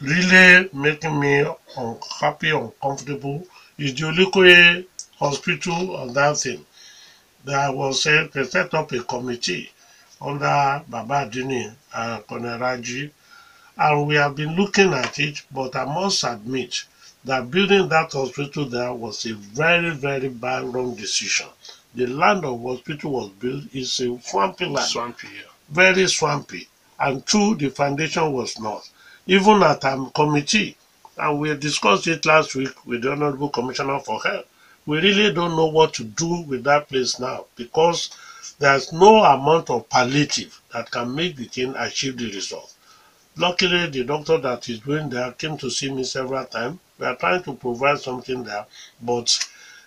really making me unhappy, uncomfortable is the Olikoye Hospital on that thing. There was a, they set up a committee under Baba Adini and Koneraji. And we have been looking at it, but I must admit that building that hospital there was a very, very bad, wrong decision. The land of hospital was built is a swampy land Swampy. yeah. very swampy. And two, the foundation was not. Even at our committee, and we discussed it last week with the Honorable Commissioner for Health, we really don't know what to do with that place now because there's no amount of palliative that can make the thing achieve the result. Luckily, the doctor that is doing there came to see me several times. We are trying to provide something there, but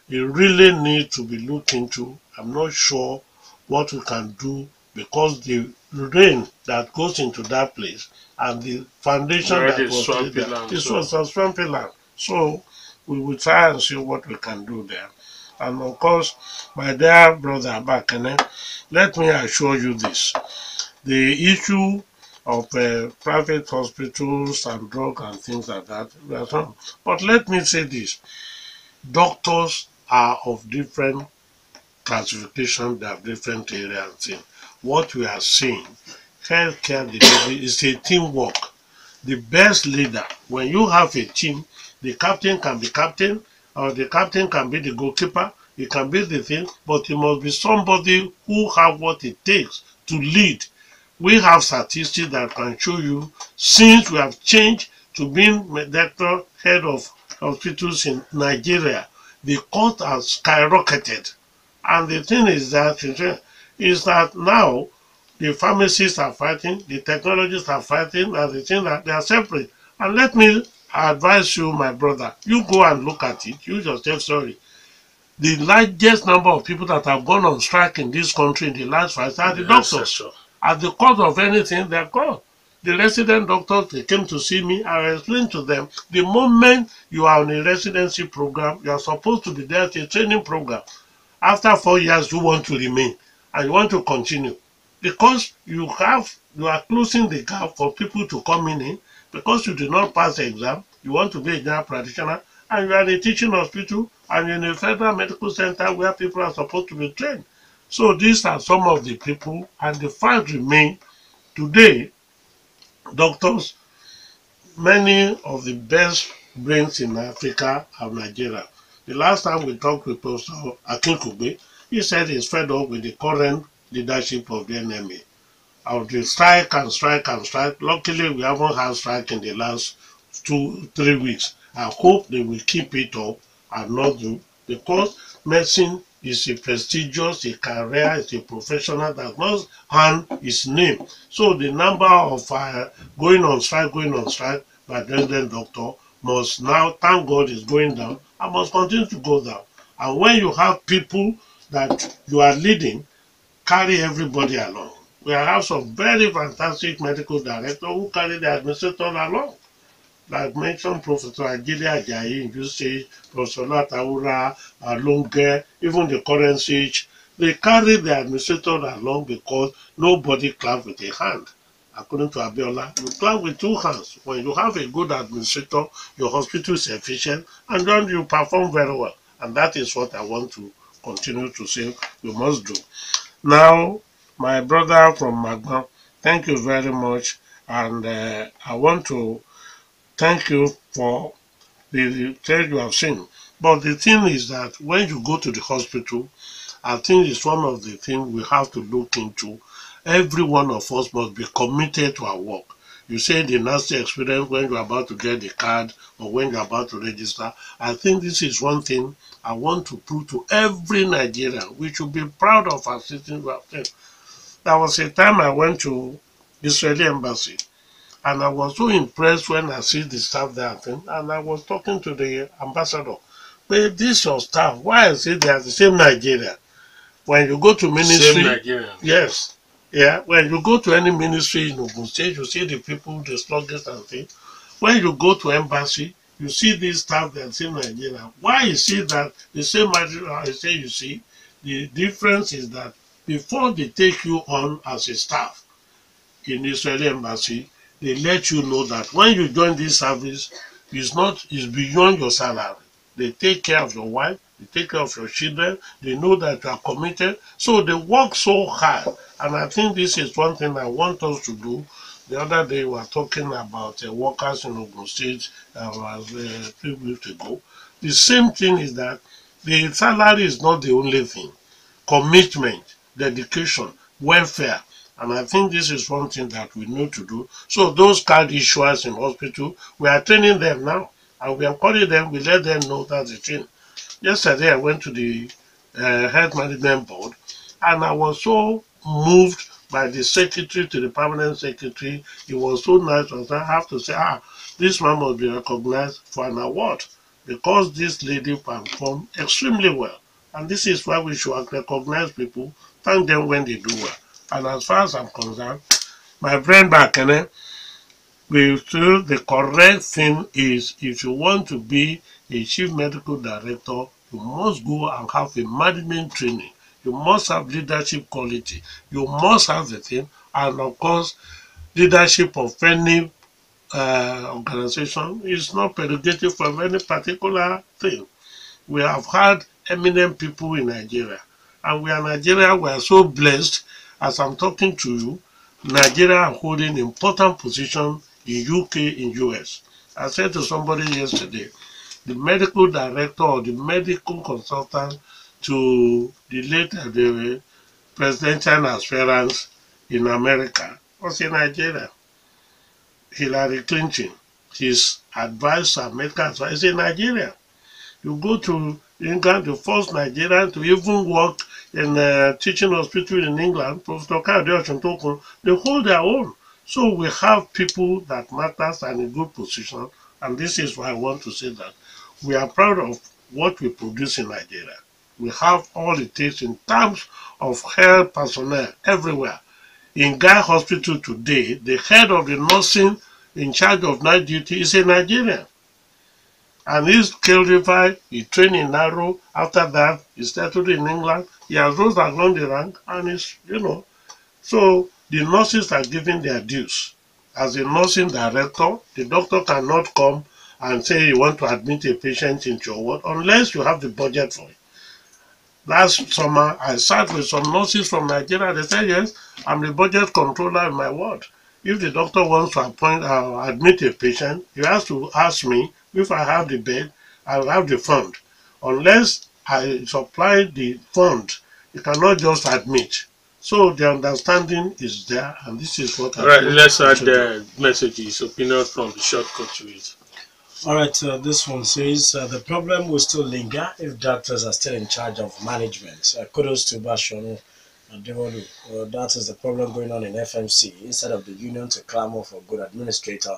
it really needs to be looked into. I'm not sure what we can do because the rain that goes into that place and the foundation Where that was laid there, this so- was a swampy land. So we will try and see what we can do there. And of course, my dear brother Abakane, let me assure you this. The issue of uh, private hospitals and drug and things like that, but let me say this. Doctors are of different classification, they have different areas and things. What we are seeing, healthcare delivery is a teamwork. The best leader, when you have a team, the captain can be captain, or the captain can be the goalkeeper, he can be the thing, but he must be somebody who have what it takes to lead. We have statistics that can show you since we have changed to being director head of hospitals in Nigeria, the cost has skyrocketed. And the thing is that is that now the pharmacists are fighting, the technologists are fighting, and the thing that they are separate. And let me advise you, my brother, you go and look at it. You yourself sorry. The largest number of people that have gone on strike in this country in the last five are the The doctors. ancestor. At the cause of anything, they're gone. The resident doctors, they came to see me. I explained to them the moment you are on a residency program, you are supposed to be there at a training program. After four years, you want to remain and you want to continue because you have you are closing the gap for people to come in eh? Because you did not pass the exam. You want to be a general practitioner and you are in a teaching hospital and in a federal medical center where people are supposed to be trained. So these are some of the people, and the fact remain today, doctors, many of the best brains in Africa are Nigeria. The last time we talked with Professor Akinkugbe, he said he's fed up with the current leadership of the NMA. Of the strike and strike and strike. Luckily, we haven't had strike in the last two, three weeks. I hope they will keep it up and not do because medicine is a prestigious, a career, it's a professional that must earn its name. So the number of uh, going on strike, going on strike by resident doctor must now, thank God, is going down and must continue to go down. And when you have people that you are leading, carry everybody along. We have some very fantastic medical directors who carry the administrator along like mentioned Professor Ajide Ajayi Professor Latawura, Alonge, even the current stage, they carry the administrator along because nobody clap with a hand. According to Abiola, you clap with two hands. When you have a good administrator, your hospital is efficient, and then you perform very well. And that is what I want to continue to say we must do. Now, my brother from Magma, thank you very much. And uh, I want to thank you for the, the trade you have seen. But the thing is that when you go to the hospital, I think it's one of the things we have to look into. Every one of us must be committed to our work. You say the nasty experience when you're about to get the card or when you're about to register. I think this is one thing I want to prove to every Nigerian. We should be proud of our citizens. There was a time I went to Israeli embassy and I was so impressed when I see the staff there and I was talking to the ambassador. But this your staff, why is it they are the same Nigeria? When you go to ministry, Same yes, yeah. When you go to any ministry in Ogun State, you see the people, the sluggish and things. When you go to embassy, you see these staff that same Nigeria. Why is it that the same Nigeria? I say you see, the difference is that before they take you on as a staff in Israeli embassy, they let you know that when you join this service, it's not it's beyond your salary. They take care of your wife, they take care of your children, they know that you are committed. So they work so hard And I think this is one thing I want us to do. The other day we were talking about uh, workers in Ogun State uh, was uh, three weeks ago. The same thing is that the salary is not the only thing. Commitment, dedication, welfare. And I think this is one thing that we need to do. So those card issuers in hospital, we are training them now. And we are calling them, we let them know that's the thing. Yesterday I went to the uh, health management board and I was so moved by the secretary to the permanent secretary. He was so nice. I have to say, ah, this man must be recognized for an award because this lady performed extremely well. And this is why we should recognize people, thank them when they do well. And as far as I'm concerned, my friend Bakene, we feel the correct thing is if you want to be a chief medical director, you must go and have a management training. You must have leadership quality. You must have the thing, and of course, leadership of any uh, organization is not prerogative from any particular thing. We have had eminent people in Nigeria, and we are Nigeria. We are so blessed. As I'm talking to you, Nigeria are holding important position in UK, in US. I said to somebody yesterday, the medical director or the medical consultant to the late uh, the presidential aspirants in America was in Nigeria. Hillary Clinton, his advisor, medical advisor, is in Nigeria. You go to England, the first Nigerian to even work in a teaching hospital in England, Professor Kayode Osuntokun, they hold their own. So we have people that matters and in good position, and this is why I want to say that we are proud of what we produce in Nigeria. We have all it takes in terms of health personnel everywhere. In Guy Hospital today, the head of the nursing in charge of night duty is a Nigerian. And he's qualified, he trained in Naro. After that, he settled in England. He has rose along the rank, and he's, you know. So the nurses are giving their dues. As a nursing director, the doctor cannot come and say you want to admit a patient into your ward unless you have the budget for it. Last summer, I sat with some nurses from Nigeria. They said, yes, I'm the budget controller in my ward. If the doctor wants to appoint or uh, admit a patient, he has to ask me if I have the bed, I will have the fund. Unless I supply the fund, you cannot just admit. So the understanding is there, and this is what. All right, let's add the messages, opinion from the shortcut to it. All right, uh, this one says uh, the problem will still linger if doctors are still in charge of management. Uh, kudos to Bashorun Adewolu. Uh, that is the problem going on in FMC. Instead of the union to clamor for a good administrator,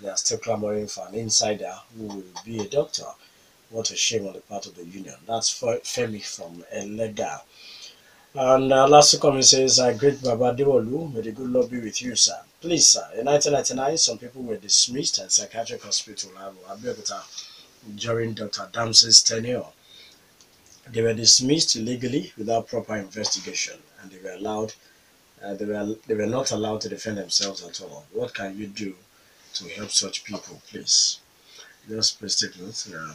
they are still clamoring for an insider who will be a doctor. What a shame on the part of the union. That's Femi from Elega. And uh, last comment says, I Great Baba Dewolu, may the good Lord be with you, sir. Please, sir, in 1999, some people were dismissed at psychiatric hospital during Dr. Damsey's tenure. They were dismissed illegally without proper investigation, and they were allowed, uh, they were they were not allowed to defend themselves at all. What can you do to help such people, please? Just please take. Uh,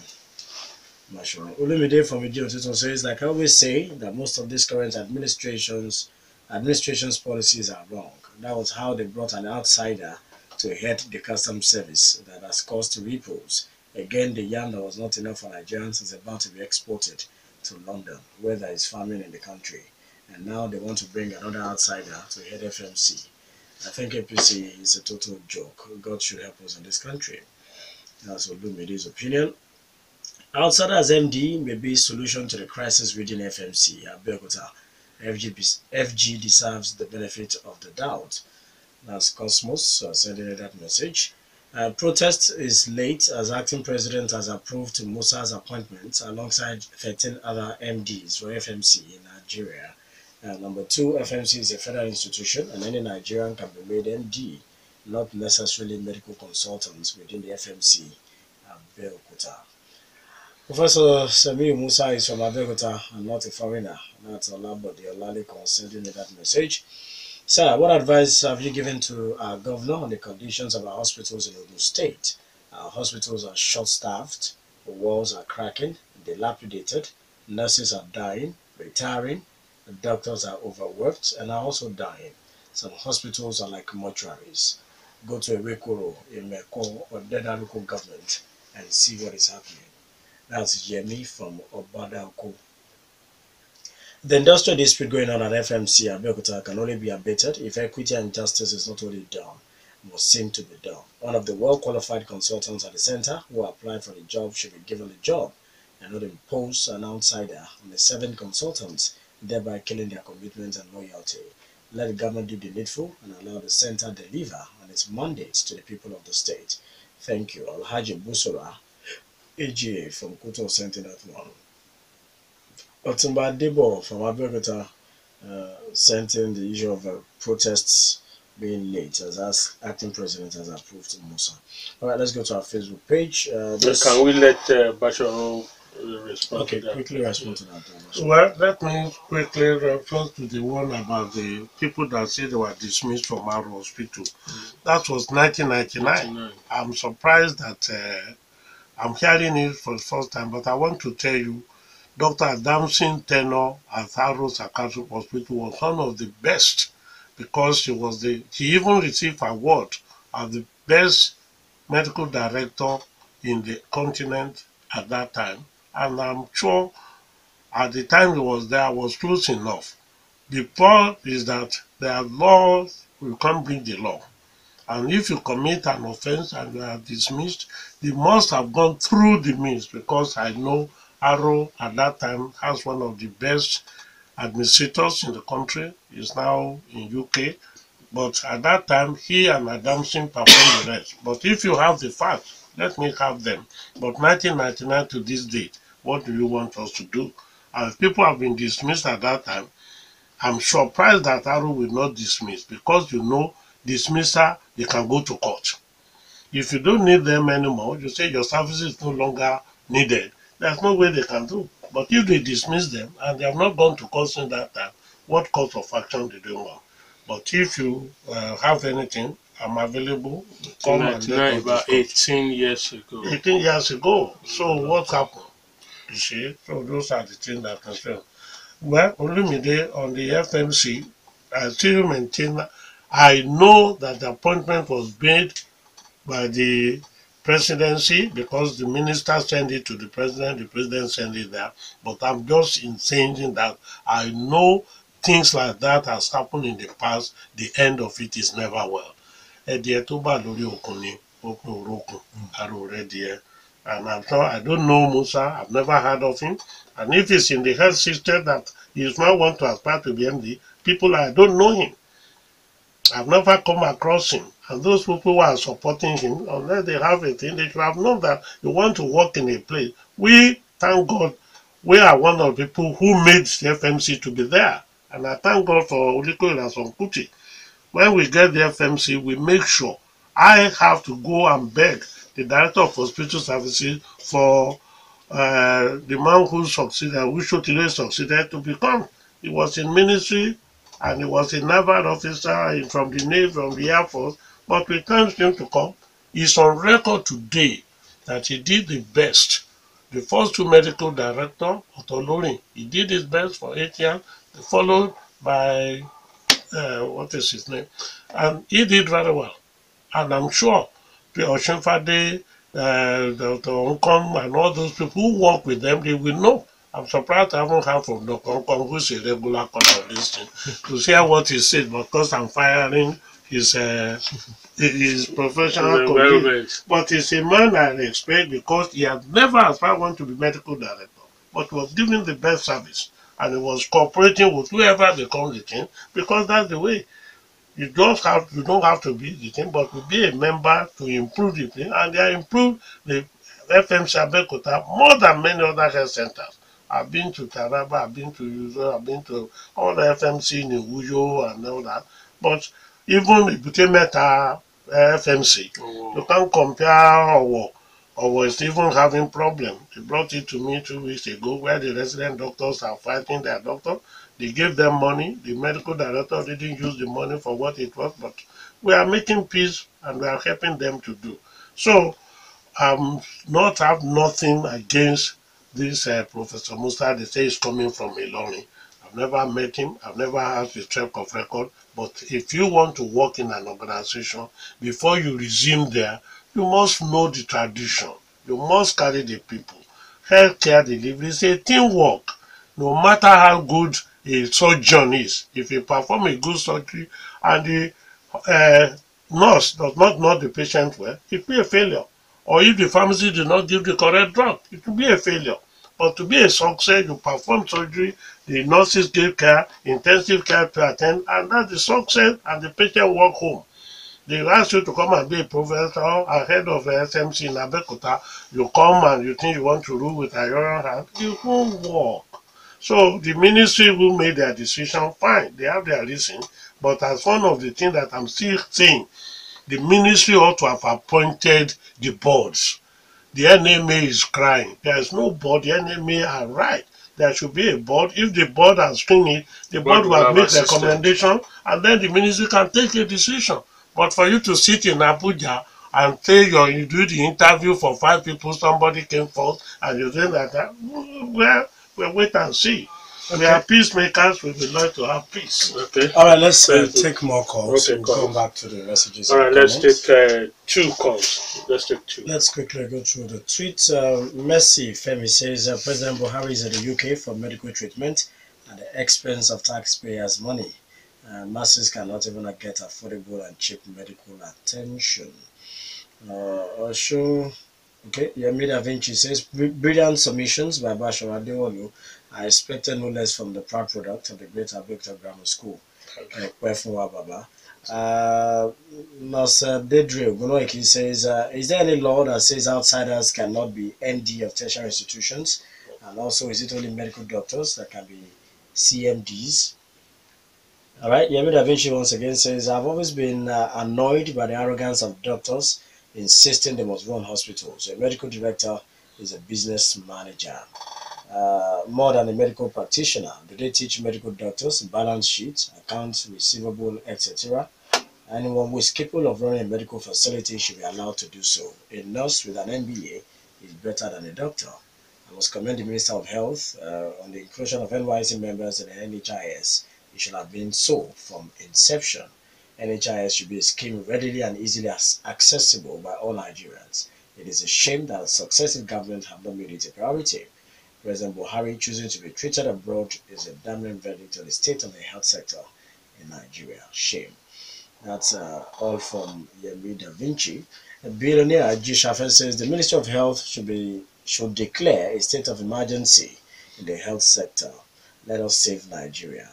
Mashallah. Olumide from Idio Tito says, like I always say, that most of these current administrations administration's policies are wrong. That was how they brought an outsider to head the customs service that has caused ripples. Again, the yam that was not enough for Nigerians is about to be exported to London, where there is famine in the country. And now they want to bring another outsider to head FMC. I think APC is a total joke. God should help us in this country. That's Olumide's opinion. Outside as MD may be solution to the crisis within FMC. Abeokuta, FG, FG deserves the benefit of the doubt. That's Cosmos uh, sending that message. Uh, protest is late as acting president has approved Musa's appointment alongside 13 other MDs for FMC in Nigeria. Uh, number two, FMC is a federal institution and any Nigerian can be made MD, not necessarily medical consultants within the FMC. Abeokuta. Professor Samir Musa is from Abeokuta and not a foreigner. That's Olabode Olalikon sending me that message. Sir, what advice have you given to our governor on the conditions of our hospitals in Ogun State? Our hospitals are short-staffed, the walls are cracking, dilapidated, nurses are dying, retiring, The doctors are overworked and are also dying. Some hospitals are like mortuaries. Go to Ewekoro in Meko or Deda local government and see what is happening. That's Yemi from Obadako. The industrial dispute going on at FMC Abeokuta can only be abated if equity and justice is not only done, but seen to be done. One of the well-qualified consultants at the center who applied for the job should be given the job and not impose an outsider on the seven consultants, thereby killing their commitment and loyalty. Let the government do the needful and allow the center deliver on its mandate to the people of the state. Thank you. Alhaji Busura, AGA from Kuto sent in that one. Otumba Debo from Abeokuta uh, sent in the issue of uh, protests being late as, as acting president has approved in Musa. All right, let's go to our Facebook page. Uh, this- Can we let uh, Bashar uh, respond okay, to that? quickly respond to that. Thomas. Well, let me quickly refer to the one about the people that said they were dismissed from our hospital. That was 1999. 99. I'm surprised that uh, I'm hearing it for the first time, but I want to tell you, Dr. Adamson tenure at Aro Hospital was one of the best because he was the he even received award as the best medical director in the continent at that time. And I'm sure at the time he was there I was close enough. The point is that there are laws, we can't bring the law. And if you commit an offense and you are dismissed, they must have gone through the means because I know Aro at that time has one of the best administrators in the country. He's now in UK. But at that time, he and Adamson performed the rest. But if you have the facts, let me have them. But 1999 to this date, what do you want us to do? And people have been dismissed at that time, I'm surprised that Aro will not dismiss because you know dismissal, they can go to court. If you don't need them anymore, you say your service is no longer needed, there's no way they can do. But if they dismiss them and they have not gone to court since that time, what course of action do they want? But if you uh, have anything, I'm available. Come and 99, us about discuss. 18 years ago. 18 years ago. So what happened? You see, so those are the things that concern. Well, Olumide on the FMC, I still maintain. That I know that the appointment was made by the presidency because the minister sent it to the president, the president sent it there. But I'm just in saying that I know things like that has happened in the past. The end of it is never well. Ẹ̀dìẹ̀ tó. And I'm sure I don't know Musa, I've never heard of him. And if it's in the health system that he is not want to aspire to be MD, people I don't know him. I've never come across him. And those people who are supporting him, unless they have a thing, they should have known that you want to work in a place. We, thank God, we are one of the people who made the FMC to be there. And I thank God for Oliko Ilason. When we get the FMC, we make sure I have to go and beg the director of hospital services for uh, the man who succeeded, who Shotile succeeded to become. He was in ministry and he was a naval officer from the Navy, from the Air Force, but we can't him to come. He's on record today that he did the best. The first two medical director, Otolorin, he did his best for eight years, followed by, uh, what is his name? And he did very well. And I'm sure the Oshinfade, uh, Dr. Oncom, and all those people who work with them, they will know. I'm surprised I haven't heard from Dr. Oncom, who's a regular caller this thing, to hear what he said, because I'm firing his, uh, his professional But he's a man I respect because he has never aspired want to be medical director, but was giving the best service and he was cooperating with whoever they come the thing because that's the way. You don't have you don't have to be the team, but to be a member to improve the thing, and they improved the FMC Abeokuta more than many other health centers. I've been to Taraba, I've been to Uzo, I've been to all the FMC in Uyo and all that. But even Ebute Metta uh, FMC, Oh, you can't compare Owo. Owo is even having problem. They brought it to me two weeks ago where the resident doctors are fighting their doctor. They gave them money. The medical director didn't use the money for what it was, but we are making peace and we are helping them to do. So I'm not have nothing against this uh, Professor Musa. They say he's coming from Ilorin. I've never met him. I've never had his track of record. But if you want to work in an organization, before you resume there, you must know the tradition. You must carry the people. Healthcare delivery is a teamwork. No matter how good a surgeon is, if he perform a good surgery and the uh, nurse does not know the patient well, it will be a failure. Or if the pharmacy did not give the correct drug, it will be a failure. But to be a success, you perform surgery, the nurses give care, intensive care to attend, and that's the success, and the patient walk home. They ask you to come and be a professor ahead of the FMC in Abeokuta. You come and you think you want to rule with a iron hand. you won't. So the ministry will make their decision fine. They have their reason. But as one of the things that I'm still saying, the ministry ought to have appointed the boards. The NMA is crying. There is no board. The NMA are right. There should be a board. If the board has screened it, the board, Board will have make assistant. recommendation and then the ministry can take a decision. But for you to sit in Abuja and say you're, you do the interview for five people, somebody came first, and you think that, that well, we'll wait and see. We are peacemakers. We would like to have peace. Okay. All right, let's uh, take more calls Okay, and calls. come back to the messages. All and right, let's comments. take uh, two calls. Let's take two. Let's quickly go through the tweets. Uh, Messi Femi says uh, President Buhari is in the UK for medical treatment at the expense of taxpayers' money. Uh, masses cannot even get affordable and cheap medical attention. Uh, also, okay, Yemi Da Vinci says brilliant submissions by Bashorun Adewolu. I expected no less from the proud product of the Great Abeokuta Grammar School. Uh, Kwefunwa Baba. Uh, Nasser Dedre Ogunoiki says, uh, is there any law that says outsiders cannot be MD of tertiary institutions? And also, is it only medical doctors that can be CMDs? All right, Yemi Da Vinci once again says, I've always been uh, annoyed by the arrogance of doctors insisting they must run hospitals. A medical director is a business manager. Uh, more than a medical practitioner, do they teach medical doctors balance sheets, accounts receivable, etc.? Anyone who is capable of running a medical facility should be allowed to do so. A nurse with an MBA is better than a doctor. I must commend the Minister of Health uh, on the inclusion of NYSC members in the NHIS. It should have been so from inception. NHIS should be a scheme readily and easily as accessible by all Nigerians. It is a shame that successive governments have not made it a priority. President Buhari choosing to be treated abroad is a damning verdict on the state of the health sector in Nigeria. Shame. That's uh, all from Yemi Da Vinci. A billionaire G. Shafen says the Ministry of Health should be should declare a state of emergency in the health sector. Let us save Nigeria.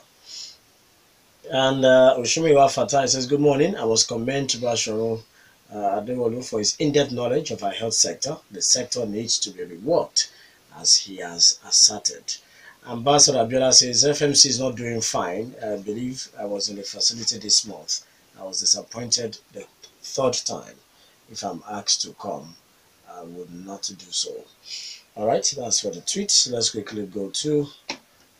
And uh, Oshumiwa Fatai says, Good morning. I must commend Bashorun uh, Adewolu for his in depth knowledge of our health sector. The sector needs to be reworked, as he has asserted. Ambassador Abiola says, FMC is not doing fine. I believe I was in the facility this month. I was disappointed the third time. If I'm asked to come, I would not do so. All right, that's for the tweets. Let's quickly go to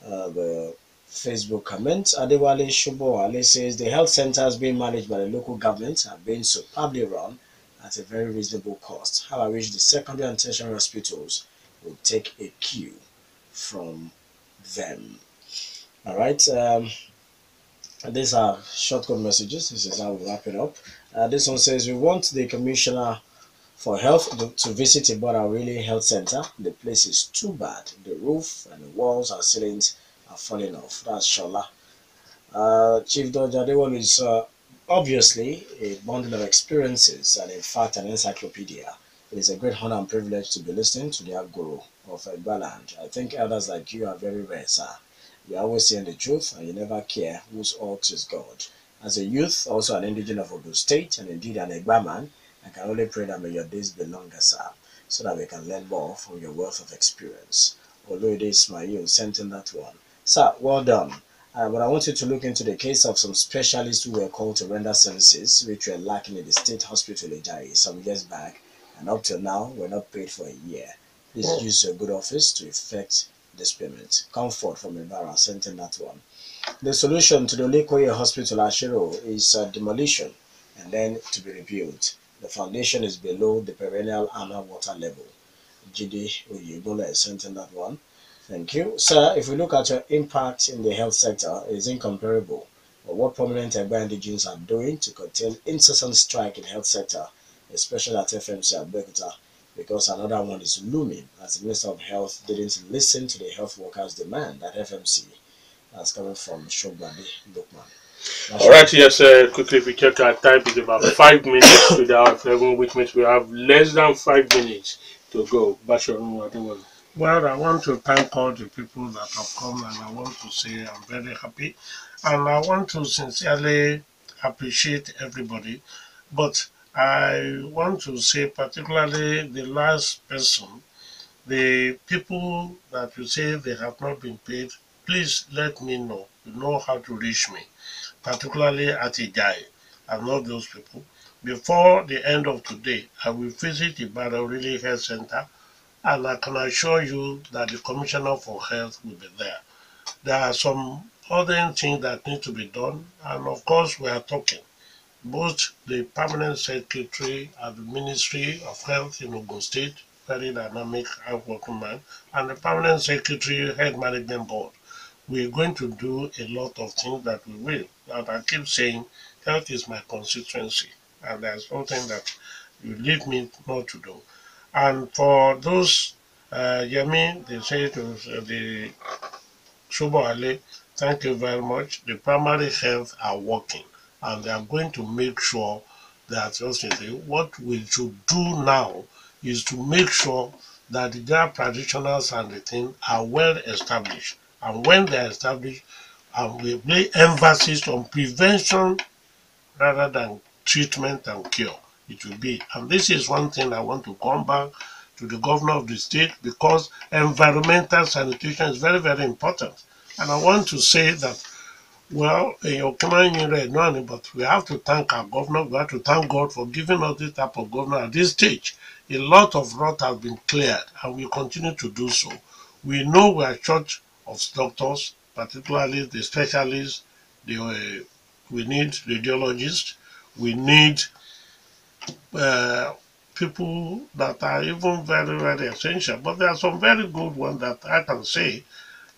uh, the Facebook comment. Adewale Shubowale says the health centers being managed by the local government are being superbly run at a very reasonable cost. How I wish the secondary and tertiary hospitals would take a cue from them. All right. Um, these are shortcut messages. This is how we wrap it up. Uh, this one says we want the commissioner for health to, visit Ibora Really Health Center. The place is too bad. The roof and the walls and ceilings are falling off. That's Shola. Uh, Chief Doja Adewolu is uh, obviously a bundle of experiences and in fact an encyclopedia. It is a great honor and privilege to be listening to the Aguru of Egbaland. I think elders like you are very rare, sir. You are always saying the truth and you never care whose ox is God. As a youth, also an indigene of Odo State and indeed an Egbaman, I can only pray that may your days be longer, sir, so that we can learn more from your wealth of experience. Although it is my you sent in that one. Sir, well done. Uh, but I want you to look into the case of some specialists who were called to render services which were lacking in the state hospital in Jai some years back, and up till now were not paid for a year. Please Oh. use your good office to effect this payment. Comfort from Ibara sent in that one. The solution to the Lekoye Hospital Asero is uh, demolition and then to be rebuilt. The foundation is below the perennial annual water level. GD Oyebola sent in that one. Thank you. Sir, if we look at your impact in the health sector, it is incomparable. But what prominent Egba indigenes are doing to contain incessant strike in health sector, especially at FMC Abeokuta, because another one is looming as the Minister of Health didn't listen to the health workers' demand at FMC. That's coming from Shogbadi Lukman. All right, yes, uh, quickly, if we check our time, it's about five minutes to the hour 11, which means we have less than five minutes to go. Bashorun, I think was Well, I want to thank all the people that have come and I want to say I'm very happy. And I want to sincerely appreciate everybody. But I want to say, particularly the last person, the people that you say they have not been paid, please let me know. You know how to reach me, particularly at Ijaye. I know those people. Before the end of today, I will visit the Barorili Health Center and I can assure you that the Commissioner for Health will be there. There are some other things that need to be done, and of course, we are talking. Both the Permanent Secretary at the Ministry of Health in Ogun State, very dynamic, hardworking man, and the Permanent Secretary, Head Management Board. We're going to do a lot of things that we will. That I keep saying, health is my constituency, and there's nothing that you leave me not to do. And for those, uh, Yemi, they say to uh, the Shubo Ali, thank you very much. The primary health are working and they are going to make sure that what we should do now is to make sure that the practitioners and the thing are well established. And when they are established, and we lay emphasis on prevention rather than treatment and cure it will be. And this is one thing I want to come back to the governor of the state because environmental sanitation is very, very important. And I want to say that, well, you know, Kamanyere Nwani, but we have to thank our governor, we have to thank God for giving us this type of governor at this stage. A lot of rot has been cleared and we continue to do so. We know we are short of doctors, particularly the specialists, the, uh, we need radiologists, we need uh, people that are even very, very essential. But there are some very good ones that I can say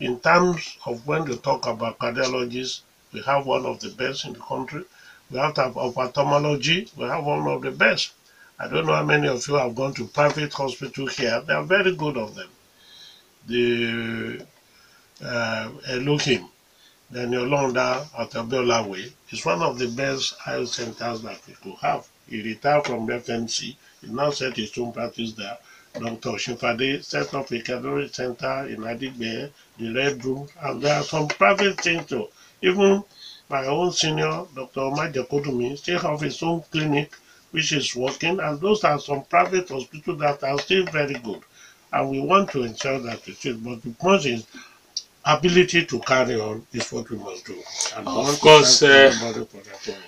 in terms of when you talk about cardiologists, we have one of the best in the country. We have have ophthalmology, we have one of the best. I don't know how many of you have gone to private hospital here. They are very good of them. The uh, Elohim, Daniel Londa at Abiola Way, is one of the best health centers that we could have. He retired from FMC. He now set his own practice there. Dr. Shifade set up a cardiology center in Adigbe, the Red Room, and there are some private things too. Even my own senior, Dr. Majekodunmi, still have his own clinic which is working, and those are some private hospitals that are still very good. And we want to ensure that it is, but the point is, ability to carry on is what we must do. And Of course, uh, everybody for that point.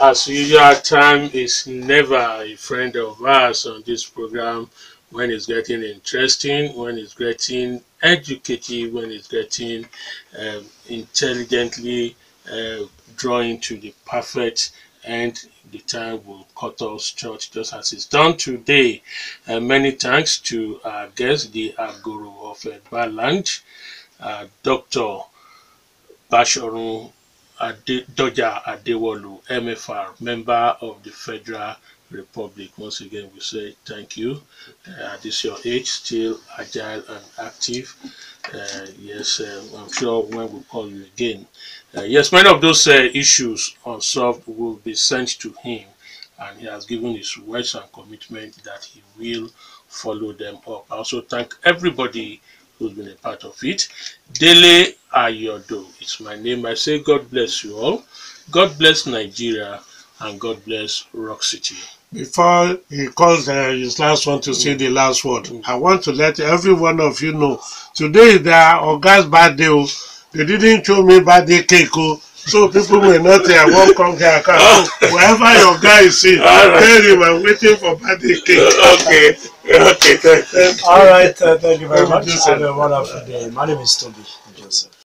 As usual, time is never a friend of ours on this program when it's getting interesting, when it's getting educative, when it's getting um, intelligently uh, drawing to the perfect end. The time will cut us short just as it's done today. Uh, many thanks to our guest, the Aguru of Egba Land, uh, Dr. Bashorun Ade, Doja Adewolu, MFR, member of the Federal Republic. Once again, we say thank you. Uh, at this your age, still agile and active. Uh, yes, uh, I'm sure when we call you again. Uh, yes, many of those uh, issues unsolved will be sent to him, and he has given his words and commitment that he will follow them up. I also thank everybody who's been a part of it. Dele Ayodo it's my name. I say God bless you all. God bless Nigeria and God bless Rock City. Before he calls uh, his last one to say the last word, I want to let every one of you know today is their Oga's birthday. oh. They didn't show me birthday cake, oh. so people may not say I won't come here. Come. Wherever your guy is sitting, tell him I'm waiting for birthday cake. okay, okay, thank you. All right, uh, thank you very Thank you, much. Joseph. Have a wonderful day. My name is Toby Joseph.